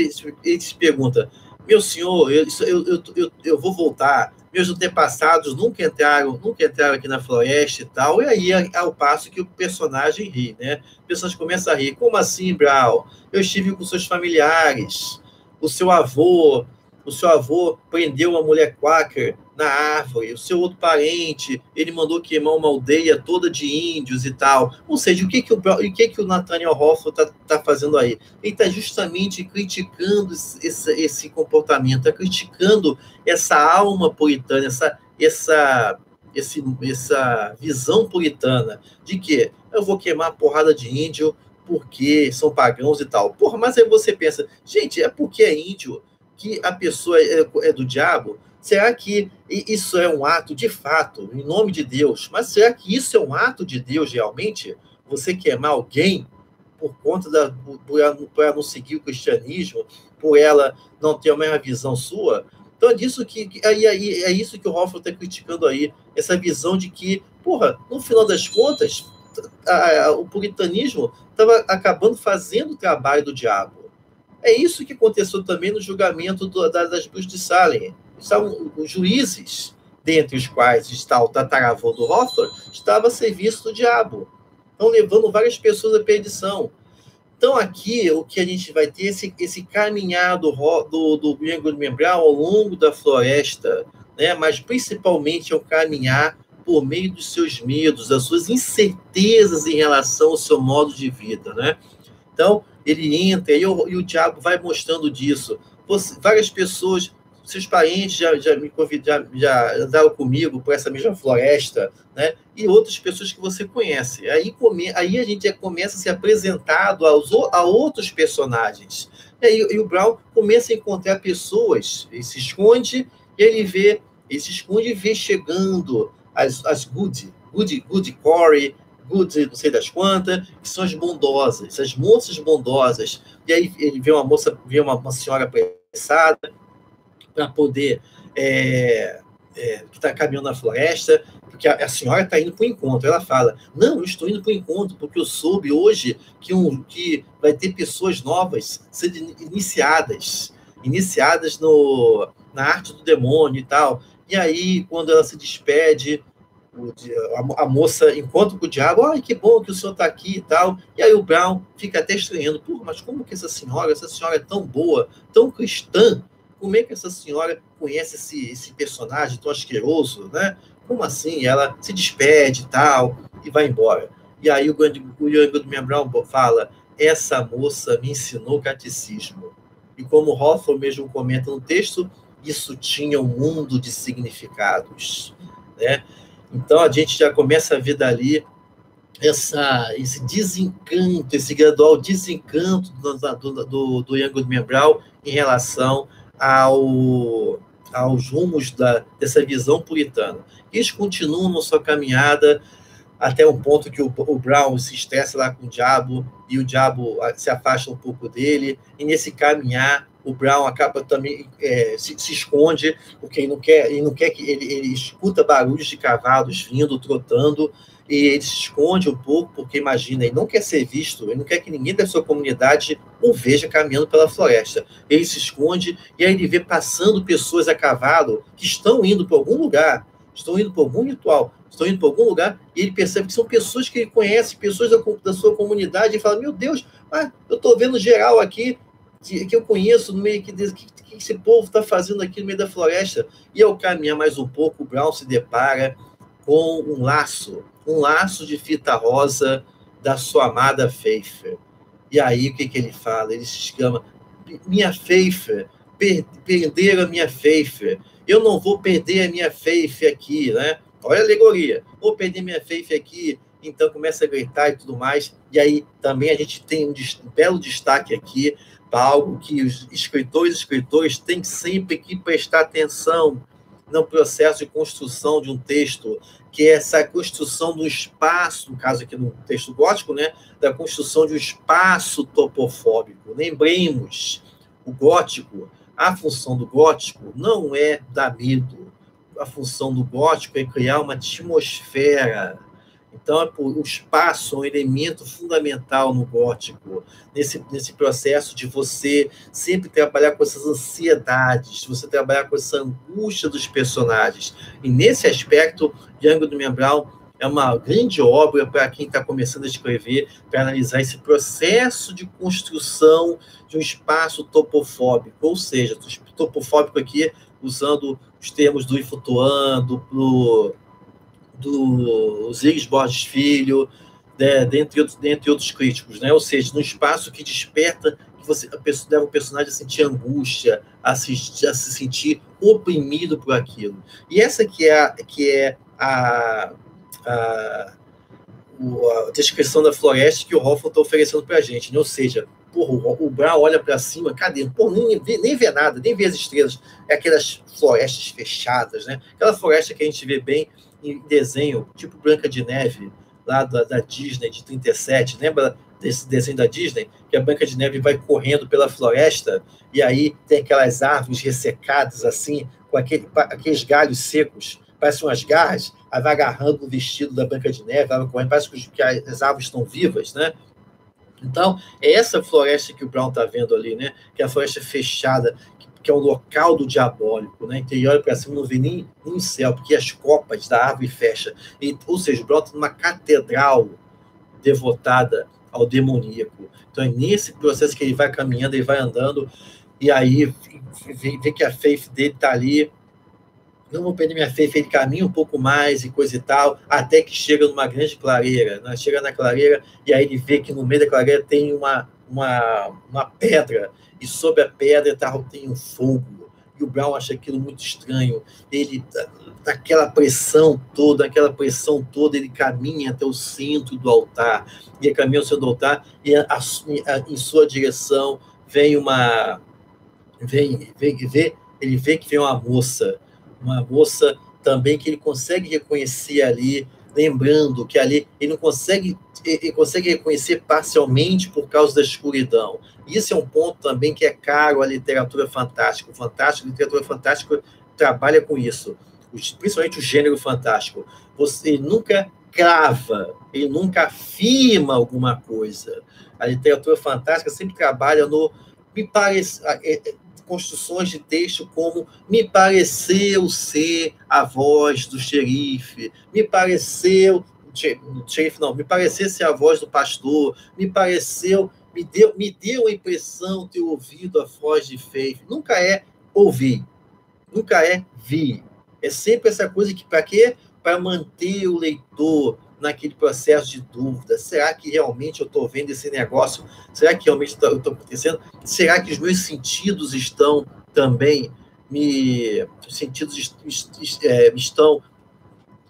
ele se pergunta: meu senhor, eu, eu, eu, eu, vou voltar, meus antepassados nunca entraram, nunca entraram aqui na floresta e tal, e aí é ao passo que o personagem ri, né? O personagem começa a rir. Como assim, Brau? Eu estive com seus familiares, o seu avô, o seu avô prendeu uma mulher quaker na árvore, o seu outro parente, ele mandou queimar uma aldeia toda de índios e tal. Ou seja, o que, que, o, o, que, que o Nathaniel Hoffman está tá fazendo aí? Ele está justamente criticando esse, esse comportamento, está criticando essa alma puritana, essa, essa, esse, essa visão puritana de que eu vou queimar porrada de índio porque são pagãos e tal. Porra, mas aí você pensa, gente, é porque é índio que a pessoa é, é do diabo? Será que isso é um ato de fato, em nome de Deus? Mas será que isso é um ato de Deus realmente? Você queimar alguém por conta da por ela, por ela não seguir o cristianismo, por ela não ter a mesma visão sua? Então é disso que é, é, é isso que o Hoffman está criticando aí, essa visão de que, porra, no final das contas, a, a, o puritanismo estava acabando fazendo o trabalho do diabo. É isso que aconteceu também no julgamento do, das bruxas de Salem são os juízes, dentre os quais está o tataravô do Hoffman, estava a serviço do diabo. Estão levando várias pessoas à perdição. Então, aqui, o que a gente vai ter, esse, esse caminhar do, do, do Greenwood Membral ao longo da floresta, né? mas principalmente é o caminhar por meio dos seus medos, das suas incertezas em relação ao seu modo de vida. Né? Então, ele entra e o, e o diabo vai mostrando disso. Várias pessoas seus parentes já, já me convidaram, já andaram comigo por essa mesma floresta, né? E outras pessoas que você conhece. Aí, come, aí a gente começa a ser apresentado aos, a outros personagens. E aí e o Brown começa a encontrar pessoas, ele se esconde, e ele vê, ele se esconde e vê chegando as, as good, good, good Corey, good não sei das quantas, que são as bondosas, as moças bondosas. E aí ele vê uma moça, vê uma, uma senhora apressada, para poder é, é, que está caminhando na floresta, porque a, a senhora está indo para o encontro. Ela fala: Não, eu estou indo para o encontro, porque eu soube hoje que, um, que vai ter pessoas novas sendo iniciadas, iniciadas no, na arte do demônio e tal. E aí, quando ela se despede, a, moça encontra com o diabo, ai, que bom que o senhor está aqui e tal. E aí o Brown fica até estranhando, Pô, mas como que essa senhora, essa senhora é tão boa, tão cristã, como é que essa senhora conhece esse, esse personagem tão asqueroso, né? Como assim? Ela se despede e tal, e vai embora. E aí o, grande, o Young Goodman Brown fala, essa moça me ensinou catecismo. E como Hoffman mesmo comenta no texto, isso tinha um mundo de significados, né? Então a gente já começa a ver dali essa, esse desencanto, esse gradual desencanto do, do, do, do em relação ao, aos rumos da, dessa visão puritana. Eles continuam na sua caminhada até um ponto que o, o, Brown se estressa lá com o diabo e o diabo se afasta um pouco dele, e nesse caminhar o Brown acaba também é, se, se, esconde, porque ele não quer, ele não quer que ele, ele escuta barulhos de cavalos vindo, trotando, e ele se esconde um pouco, porque imagina, ele não quer ser visto, ele não quer que ninguém da sua comunidade o veja caminhando pela floresta. Ele se esconde e aí ele vê passando pessoas a cavalo que estão indo para algum lugar, estão indo para algum ritual, estão indo para algum lugar, e ele percebe que são pessoas que ele conhece, pessoas da, da sua comunidade, e fala: Meu Deus, ah, eu estou vendo geral aqui, que, que eu conheço, no meio que, que, que esse povo está fazendo aqui no meio da floresta. E ao caminhar mais um pouco, o Brown se depara com um laço um laço de fita rosa da sua amada Feifa. E aí o que, que ele fala? Ele se exclama: Minha Feifa, per perder a minha Feifa. Eu não vou perder a minha Feifa aqui, né? Olha a alegoria. Vou perder minha Feifa aqui. Então começa a gritar e tudo mais. E aí também a gente tem um, um belo destaque aqui algo que os escritores e escritores têm sempre que prestar atenção no processo de construção de um texto, que é essa construção do espaço, no caso aqui no texto gótico, né, da construção de um espaço topofóbico. Lembremos, o gótico, a função do gótico não é dar medo, a função do gótico é criar uma atmosfera então, é o espaço é um elemento fundamental no gótico, nesse, nesse processo de você sempre trabalhar com essas ansiedades, você trabalhar com essa angústia dos personagens. E nesse aspecto, Django do Brown é uma grande obra para quem está começando a escrever, para analisar esse processo de construção de um espaço topofóbico, ou seja, topofóbico aqui, usando os termos do Ifutuan, do, do, do Ziggs Borges Filho, né, dentre, outros, dentre outros críticos, né? ou seja, num espaço que desperta que você a pessoa, leva o personagem a sentir angústia, a se, a se sentir oprimido por aquilo. E essa que é a, que é a, a, a descrição da floresta que o Hoffman está oferecendo para a gente, né? ou seja, porra, o, Brown olha para cima, cadê? Porra, nem, vê, nem vê nada, nem vê as estrelas. É aquelas florestas fechadas, né? Aquela floresta que a gente vê bem em desenho, tipo Branca de Neve, lá da, da Disney de 37, lembra desse desenho da Disney? Que a Branca de Neve vai correndo pela floresta e aí tem aquelas árvores ressecadas assim, com aquele, aqueles galhos secos, parecem umas garras, aí vai agarrando o vestido da Branca de Neve, ela correndo, parece que as árvores estão vivas, né? Então, é essa floresta que o Brown está vendo ali, né? Que é a floresta fechada, que é o local do diabólico, né? Então ele olha para cima não vê nem, nem céu, porque as copas da árvore fecham. E, ou seja, brota numa catedral devotada ao demoníaco. Então é nesse processo que ele vai caminhando, ele vai andando, e aí vê, vê que a faith dele está ali. Não vou perder minha faith, ele caminha um pouco mais e coisa e tal, até que chega numa grande clareira. Né? Chega na clareira e aí ele vê que no meio da clareira tem uma, uma, uma pedra e sob a pedra tá, tem um fogo. E o Brown acha aquilo muito estranho. Ele, naquela pressão toda, aquela pressão toda, ele caminha até o centro do altar. E ele caminha ao centro do altar, e a, a, em sua direção vem uma. Vem, vem, vê, ele vê que vem uma moça, uma moça também que ele consegue reconhecer ali, lembrando que ali ele não consegue, ele consegue reconhecer parcialmente por causa da escuridão. Isso é um ponto também que é caro à literatura fantástica. O fantástico, a literatura fantástica trabalha com isso, principalmente o gênero fantástico. Você nunca crava, ele nunca afirma alguma coisa. A literatura fantástica sempre trabalha no me parece é, é, construções de texto como me pareceu ser a voz do xerife, me pareceu xerife não, me pareceu ser a voz do pastor, me pareceu me deu, me deu a impressão de ter ouvido a voz de Faith. Nunca é ouvir, nunca é vir. É sempre essa coisa que, para quê? Para manter o leitor naquele processo de dúvida. Será que realmente eu estou vendo esse negócio? Será que realmente está acontecendo? Será que os meus sentidos estão também me. Os sentidos é, estão,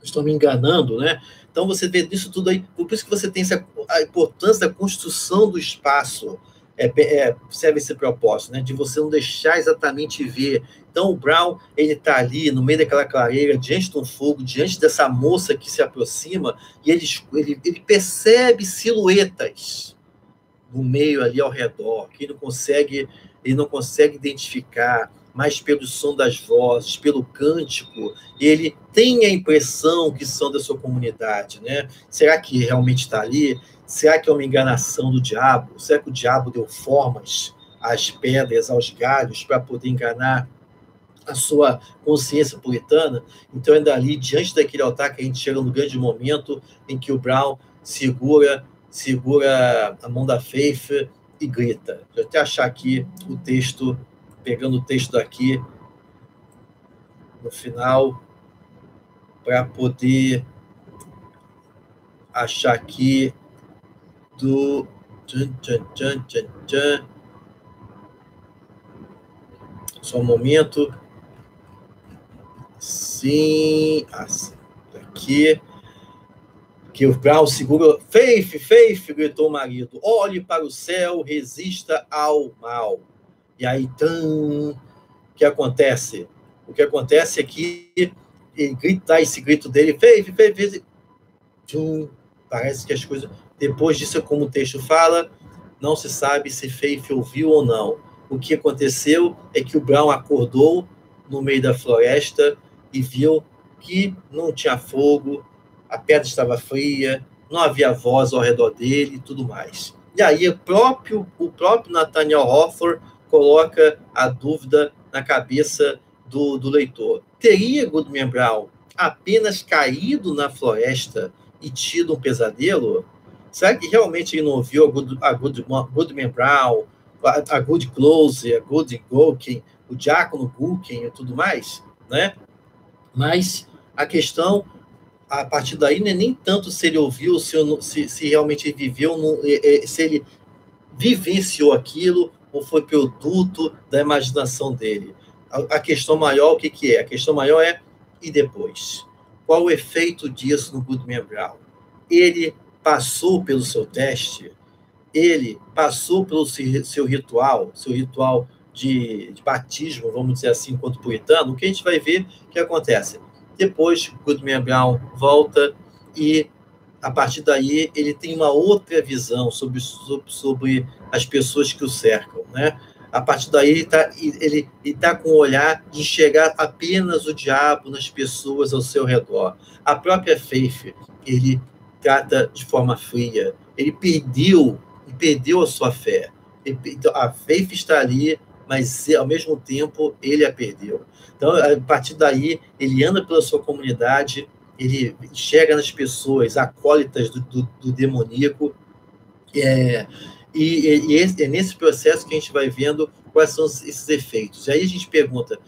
estão me enganando, né? Então você vê isso tudo aí, por isso que você tem essa, a importância da construção do espaço, é, é, serve esse propósito, né? De você não deixar exatamente ver. Então o Brown ele está ali no meio daquela clareira, diante de um fogo, diante dessa moça que se aproxima e ele, ele, ele percebe silhuetas no meio ali ao redor que ele não consegue ele não consegue identificar mas pelo som das vozes, pelo cântico, ele tem a impressão que são da sua comunidade, né? Será que realmente está ali? Será que é uma enganação do diabo? Será que o diabo deu formas às pedras, aos galhos, para poder enganar a sua consciência puritana? Então, ainda ali, diante daquele altar, que a gente chega no grande momento em que o Brown segura segura a mão da Faith e grita. Deixa eu até achar aqui o texto pegando o texto daqui no final para poder achar aqui do tchan, tchan, tchan, tchan, tchan. Só um momento. Sim, assim, aqui. Que o Brown segura. Faith, Faith, gritou o marido. Olhe para o céu, resista ao mal. E aí, tum, o que acontece? O que acontece é que ele grita esse grito dele, fez, fez, fez, parece que as coisas. Depois disso, como o texto fala, não se sabe se Faith ouviu ou não. O que aconteceu é que o Brown acordou no meio da floresta e viu que não tinha fogo, a pedra estava fria, não havia voz ao redor dele e tudo mais. E aí o próprio, o próprio Nathaniel Hawthorne coloca a dúvida na cabeça do, do leitor. Teria Goodman Brown apenas caído na floresta e tido um pesadelo? Será que realmente ele não ouviu a Good, a Good, Goodman Brown, a, a Good Close, a Good Golkin, o Diácono Gulkin e tudo mais? Né? Mas a questão, a partir daí, não é nem tanto se ele ouviu, se, se, se realmente viveu, se ele vivenciou aquilo ou foi produto da imaginação dele. A, a questão maior, o que, que é? A questão maior é, e depois? Qual o efeito disso no Goodman Brown? Ele passou pelo seu teste, ele passou pelo seu ritual, seu ritual de, de, batismo, vamos dizer assim, enquanto puritano, o que a gente vai ver que acontece? Depois, Goodman Brown volta e, a partir daí, ele tem uma outra visão sobre, sobre, sobre as pessoas que o cercam, né? A partir daí, ele está ele, ele tá com o olhar de enxergar apenas o diabo nas pessoas ao seu redor. A própria Faith, ele trata de forma fria. Ele perdeu, perdeu a sua fé. Ele, então, a Faith está ali, mas ao mesmo tempo ele a perdeu. Então, a partir daí, ele anda pela sua comunidade, ele enxerga nas pessoas acólitas do, do, do demoníaco, é, e, e, é nesse processo que a gente vai vendo quais são esses efeitos. E aí a gente pergunta: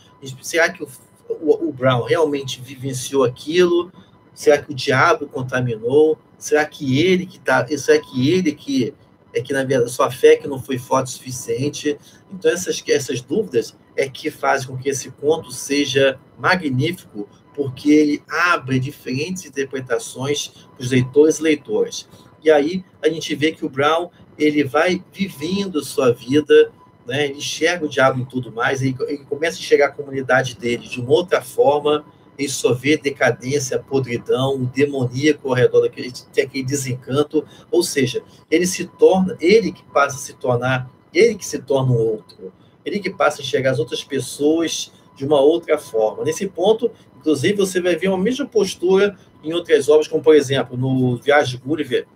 será que o, o, o Brown realmente vivenciou aquilo? Será que o diabo contaminou? Será que ele que tá? Será que ele que é que na verdade sua fé que não foi forte o suficiente? Então essas essas dúvidas é que fazem com que esse conto seja magnífico, porque ele abre diferentes interpretações para os leitores e leitoras. E aí a gente vê que o Brown ele vai vivendo sua vida, né? ele enxerga o diabo em tudo mais, ele, ele começa a enxergar a comunidade dele de uma outra forma, ele só vê decadência, podridão, o demoníaco ao redor daquele, aquele desencanto, ou seja, ele se torna, ele que passa a se tornar, ele que se torna um outro, ele que passa a enxergar as outras pessoas de uma outra forma. Nesse ponto, inclusive, você vai ver uma mesma postura em outras obras, como, por exemplo, no Viagem de Gulliver,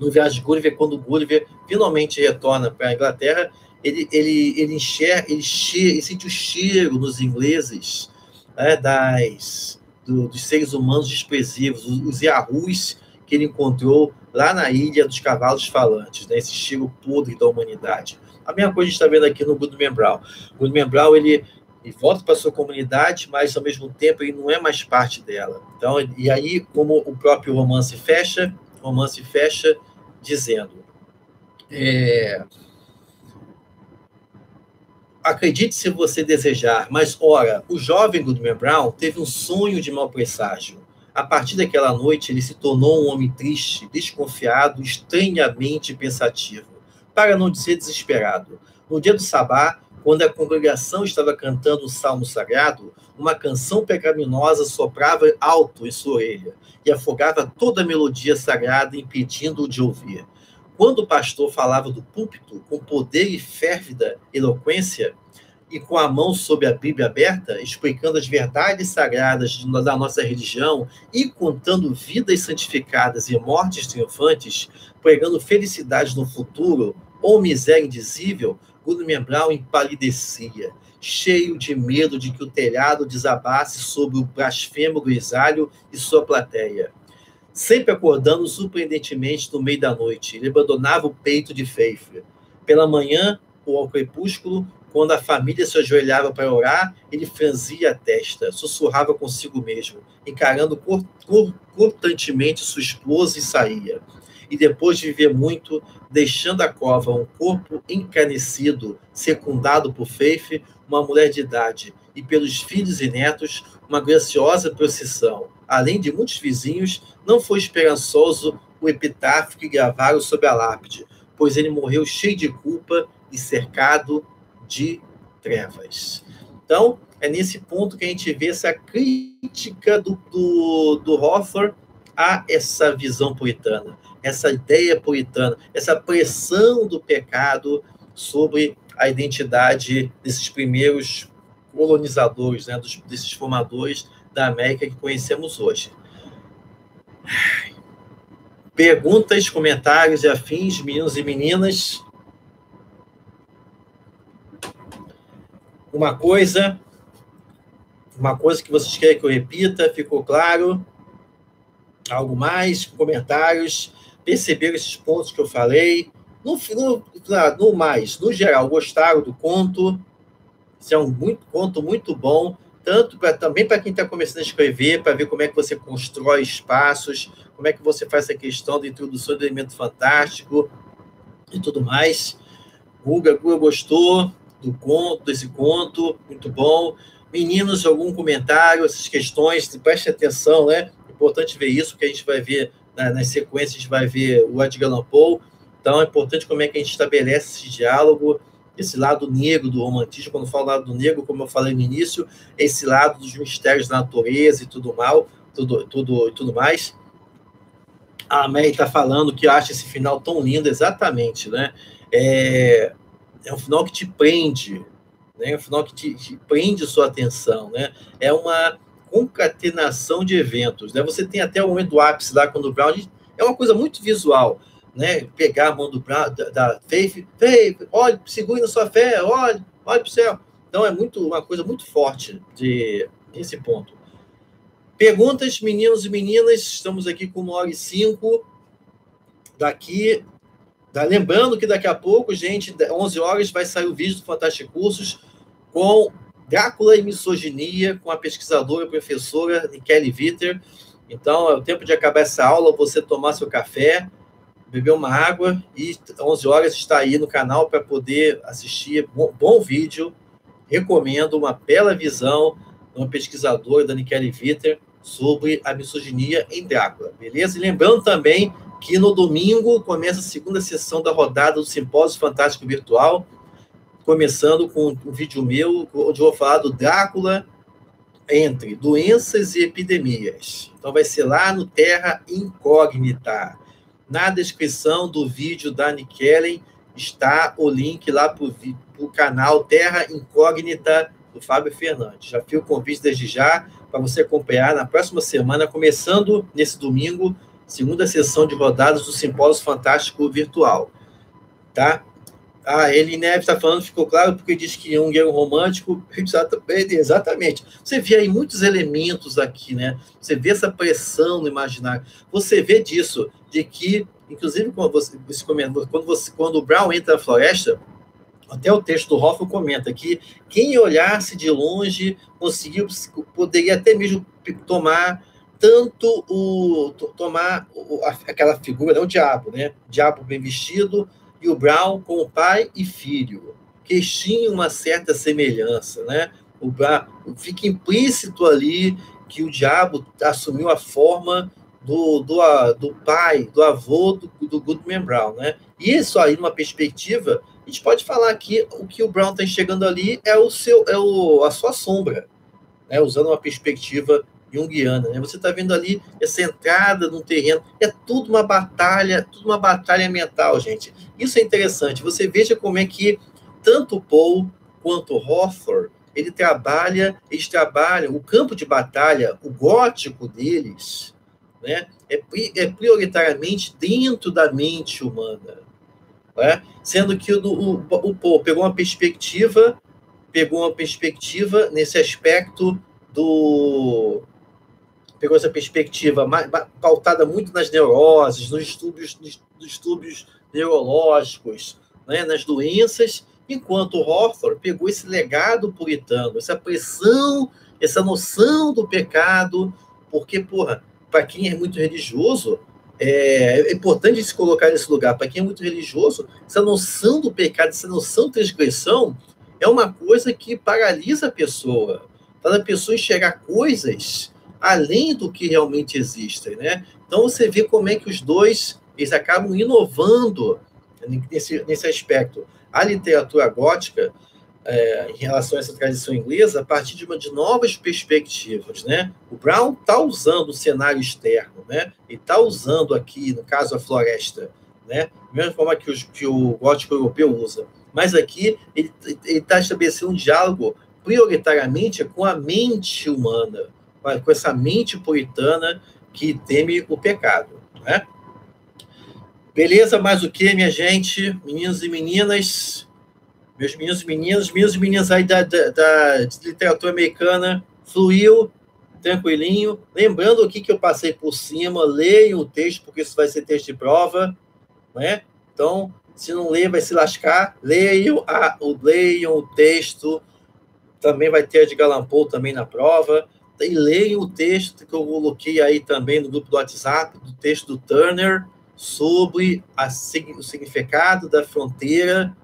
no Viagem de Gulliver, quando Gulliver finalmente retorna para a Inglaterra, ele, ele, ele enxerga, ele, cheira, ele sente o cheiro nos ingleses né, das, do, dos seres humanos desprezíveis, os, os Yahoos que ele encontrou lá na ilha dos cavalos falantes, né, esse cheiro podre da humanidade. A mesma coisa a gente está vendo aqui no Goodman Brown. O Goodman Brown, ele, ele volta para sua comunidade, mas ao mesmo tempo ele não é mais parte dela. Então, e aí, como o próprio romance fecha, romance fecha dizendo: é, Acredite se você desejar, mas ora, o jovem Goodman Brown teve um sonho de mau presságio. A partir daquela noite, ele se tornou um homem triste, desconfiado, estranhamente pensativo, para não dizer desesperado. No dia do sabá, quando a congregação estava cantando um salmo sagrado, uma canção pecaminosa soprava alto em sua orelha e afogava toda a melodia sagrada, impedindo-o de ouvir. Quando o pastor falava do púlpito com poder e férvida eloquência, e com a mão sobre a Bíblia aberta, explicando as verdades sagradas da nossa religião e contando vidas santificadas e mortes triunfantes, pregando felicidade no futuro ou miséria indizível, Goodman Brown empalidecia cheio de medo de que o telhado desabasse sobre o blasfemo grisalho e sua plateia. Sempre acordando surpreendentemente no meio da noite, ele abandonava o peito de Faith. Pela manhã, ou ao crepúsculo, quando a família se ajoelhava para orar, ele franzia a testa, sussurrava consigo mesmo, encarando cortantemente sua esposa e saía e depois de viver muito, deixando a cova um corpo encanecido, secundado por Faith, uma mulher de idade, e pelos filhos e netos, uma graciosa procissão. Além de muitos vizinhos, não foi esperançoso o epitáfio que gravaram sobre a lápide, pois ele morreu cheio de culpa e cercado de trevas. Então, é nesse ponto que a gente vê essa crítica do, do, do Hawthorne a essa visão puritana essa ideia puritana, essa pressão do pecado sobre a identidade desses primeiros colonizadores, né, dos, desses formadores da América que conhecemos hoje. Perguntas, comentários e afins, meninos e meninas. Uma coisa, Uma coisa que vocês querem que eu repita, ficou claro? Algo mais? Comentários? Perceberam esses pontos que eu falei? No, no, no mais, no geral, gostaram do conto? Isso é um muito, conto muito bom, tanto pra, também para quem está começando a escrever, para ver como é que você constrói espaços, como é que você faz essa questão da introdução do elemento fantástico e tudo mais. Guga, Guga gostou do conto, desse conto, muito bom. Meninos, algum comentário, essas questões, preste atenção, né? Importante ver isso, porque a gente vai ver nas sequências, a gente vai ver o Edgar Allan Poe. Então, é importante como é que a gente estabelece esse diálogo, esse lado negro do romantismo. Quando eu falo lado negro, como eu falei no início, esse lado dos mistérios da natureza e tudo mal, tudo, tudo, tudo mais a May está falando que acha esse final tão lindo, exatamente, né? É, é um final que te prende, né? É um final que te, te prende sua atenção, né? É uma concatenação de eventos, né? Você tem até o momento do ápice lá, quando o Brown... É uma coisa muito visual, né? Pegar a mão do Brown, da, da Faith, Faith, olhe, segure na sua fé, olhe, olhe para o céu. Então, é muito uma coisa muito forte de, nesse ponto. Perguntas, meninos e meninas, estamos aqui com uma hora e cinco. Daqui, lembrando que daqui a pouco, gente, 11 horas vai sair o vídeo do Fantástico Cursos com Drácula e Misoginia, com a pesquisadora e professora Kelly Witter. Então, é o tempo de acabar essa aula, você tomar seu café, beber uma água e 11 horas está aí no canal para poder assistir. Bom, bom vídeo, recomendo uma bela visão de uma pesquisadora, da Kelly Witter, sobre a misoginia em Drácula, beleza? E lembrando também que no domingo começa a segunda sessão da rodada do Simpósio Fantástico Virtual, começando com um vídeo meu, onde eu vou falar do Drácula entre doenças e epidemias. Então vai ser lá no Terra Incógnita. Na descrição do vídeo da Kellen está o link lá para o canal Terra Incógnita do Fábio Fernandes. Já fiz o convite desde já para você acompanhar na próxima semana, começando nesse domingo, segunda sessão de rodadas do Simpósio Fantástico Virtual. Tá? Ah, ele Neves está falando, ficou claro, porque diz que é um romântico. Exatamente. Você vê aí muitos elementos aqui, né? Você vê essa pressão no imaginário. Você vê disso, de que, inclusive, quando, você, quando, você, quando o Brown entra na floresta, até o texto do Hoffman comenta que quem olhasse de longe conseguiu, poderia até mesmo tomar tanto o tomar aquela figura, não o diabo, né? Diabo bem vestido e o Brown com o pai e filho, que tinham uma certa semelhança, né? O Brown, fica implícito ali que o diabo assumiu a forma do, do, do pai, do avô do, do Goodman Brown, né? Isso aí, numa perspectiva a gente pode falar que o que o Brown está enxergando ali é o seu, é o, a sua sombra, né? usando uma perspectiva junguiana. Né? Você está vendo ali essa entrada num terreno, é tudo uma batalha, tudo uma batalha mental, gente. Isso é interessante. Você veja como é que tanto Paul quanto Hawthorne ele trabalha, eles trabalham o campo de batalha, o gótico deles, né? É, é prioritariamente dentro da mente humana né? sendo que o, o, o Paul pegou uma perspectiva, pegou uma perspectiva nesse aspecto do pegou essa perspectiva pautada muito nas neuroses, nos distúrbios, nos distúrbios neurológicos, né, nas doenças, enquanto o Hawthorne pegou esse legado puritano, essa pressão, essa noção do pecado, porque, porra, para quem é muito religioso, é, é importante se colocar nesse lugar. Para quem é muito religioso, essa noção do pecado, essa noção de transgressão, é uma coisa que paralisa a pessoa. Faz a pessoa enxergar coisas além do que realmente existem, né? Então você vê como é que os dois eles acabam inovando nesse, nesse aspecto. A literatura gótica é, em relação a essa tradição inglesa a partir de, uma, de novas perspectivas, né? O Brown está usando o cenário externo, né? E está usando aqui, no caso, a floresta, né? Da mesma forma que, os, que o gótico europeu usa. Mas aqui ele está estabelecendo um diálogo prioritariamente com a mente humana, com essa mente puritana que teme o pecado, né? Beleza, mais o que, minha gente? Meninos e meninas, meus meninos e meninas, meninos e meninas aí da, da, da literatura americana, Fluiu, tranquilinho. Lembrando aqui que eu passei por cima, leiam o texto, porque isso vai ser texto de prova, né? Então, se não ler, vai se lascar. Leiam, a, leiam o texto. Também vai ter a de Galampou também na prova. E leiam o texto que eu coloquei aí também no grupo do WhatsApp, do texto do Turner, sobre a, o significado da fronteira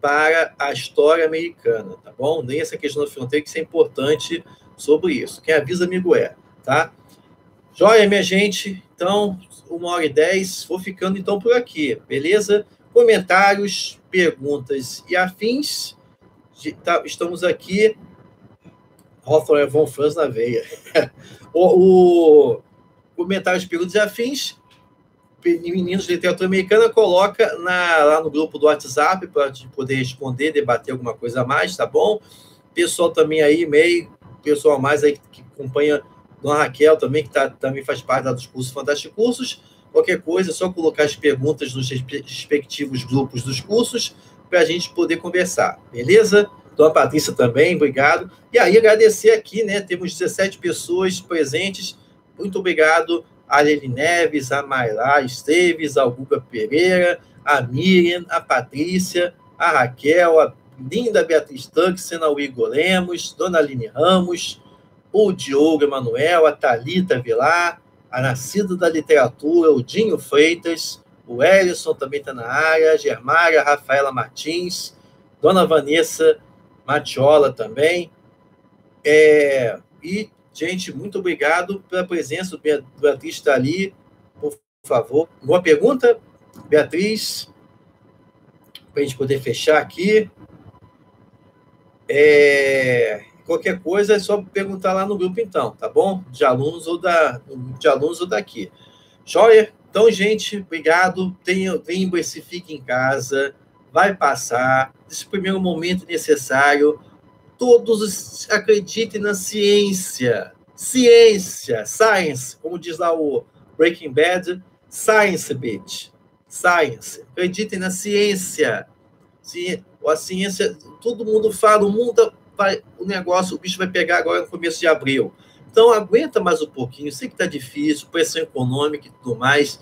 para a história americana, tá bom? Nem essa questão da fronteira, que isso é importante sobre isso. Quem avisa, amigo é, tá? Joia, minha gente. Então, uma hora e dez. Vou ficando então por aqui, beleza? Comentários, perguntas e afins. Tá, estamos aqui. Hawthorne Von Franz na veia. o, o comentários, perguntas e afins meninos de literatura americana coloca na, lá no grupo do WhatsApp para poder responder, debater alguma coisa a mais, tá bom? Pessoal também aí, meio, pessoal mais aí que acompanha Dona Raquel também, que tá, também faz parte dos cursos Fantásticos Cursos. Qualquer coisa, é só colocar as perguntas nos respectivos grupos dos cursos para a gente poder conversar, beleza? Dona Patrícia também, obrigado. E aí, agradecer aqui, né? Temos 17 pessoas presentes. Muito obrigado a Lili Neves, a Mayra Esteves, a Guga Pereira, a Miriam, a Patrícia, a Raquel, a linda Beatriz Tanque, a Igor Lemos, Dona Aline Ramos, o Diogo Emanuel, a Thalita Vilar, a Nascida da Literatura, o Dinho Freitas, o Ellison também está na área, a Germária, a Rafaela Martins, Dona Vanessa Matiola também. É, e Gente, muito obrigado pela presença. do Beatriz está ali, por favor. Uma pergunta, Beatriz, para a gente poder fechar aqui. É, qualquer coisa é só perguntar lá no grupo, então, tá bom? De alunos ou da, de alunos ou daqui. Joia? Então, gente, obrigado. Tenha, lembre-se, fique em casa. Vai passar. Esse primeiro momento necessário todos acreditem na ciência. Ciência, science, como diz lá o Breaking Bad, science, bitch. Science. Acreditem na ciência. A ciência, todo mundo fala, o mundo vai, o negócio, o bicho vai pegar agora no começo de abril. Então, aguenta mais um pouquinho. Sei que está difícil, pressão econômica e tudo mais,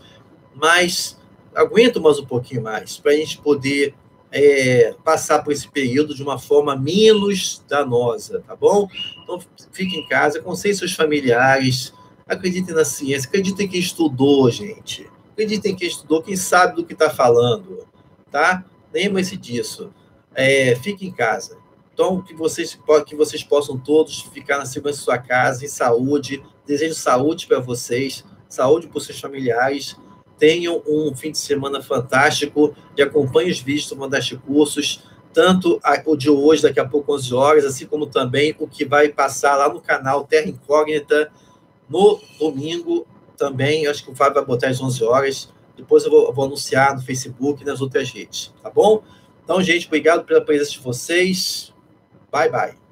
mas aguenta mais um pouquinho mais para a gente poder é, passar por esse período de uma forma menos danosa, tá bom? Então, fique em casa, aconselhe seus familiares, acreditem na ciência, acreditem que estudou, gente. Acreditem que estudou, quem sabe do que está falando, tá? Lembre-se disso. É, fique em casa. Então, que vocês, que vocês possam todos ficar na segurança de sua casa, em saúde. Desejo saúde para vocês, saúde para os seus familiares Tenham um fim de semana fantástico e acompanhe os vídeos do Mandaste Cursos, tanto o de hoje, daqui a pouco, 11 horas, assim como também o que vai passar lá no canal Terra Incógnita no domingo também. Acho que o Fábio vai botar às 11 horas. Depois eu vou, eu vou anunciar no Facebook e nas outras redes, tá bom? Então, gente, obrigado pela presença de vocês. Bye, bye.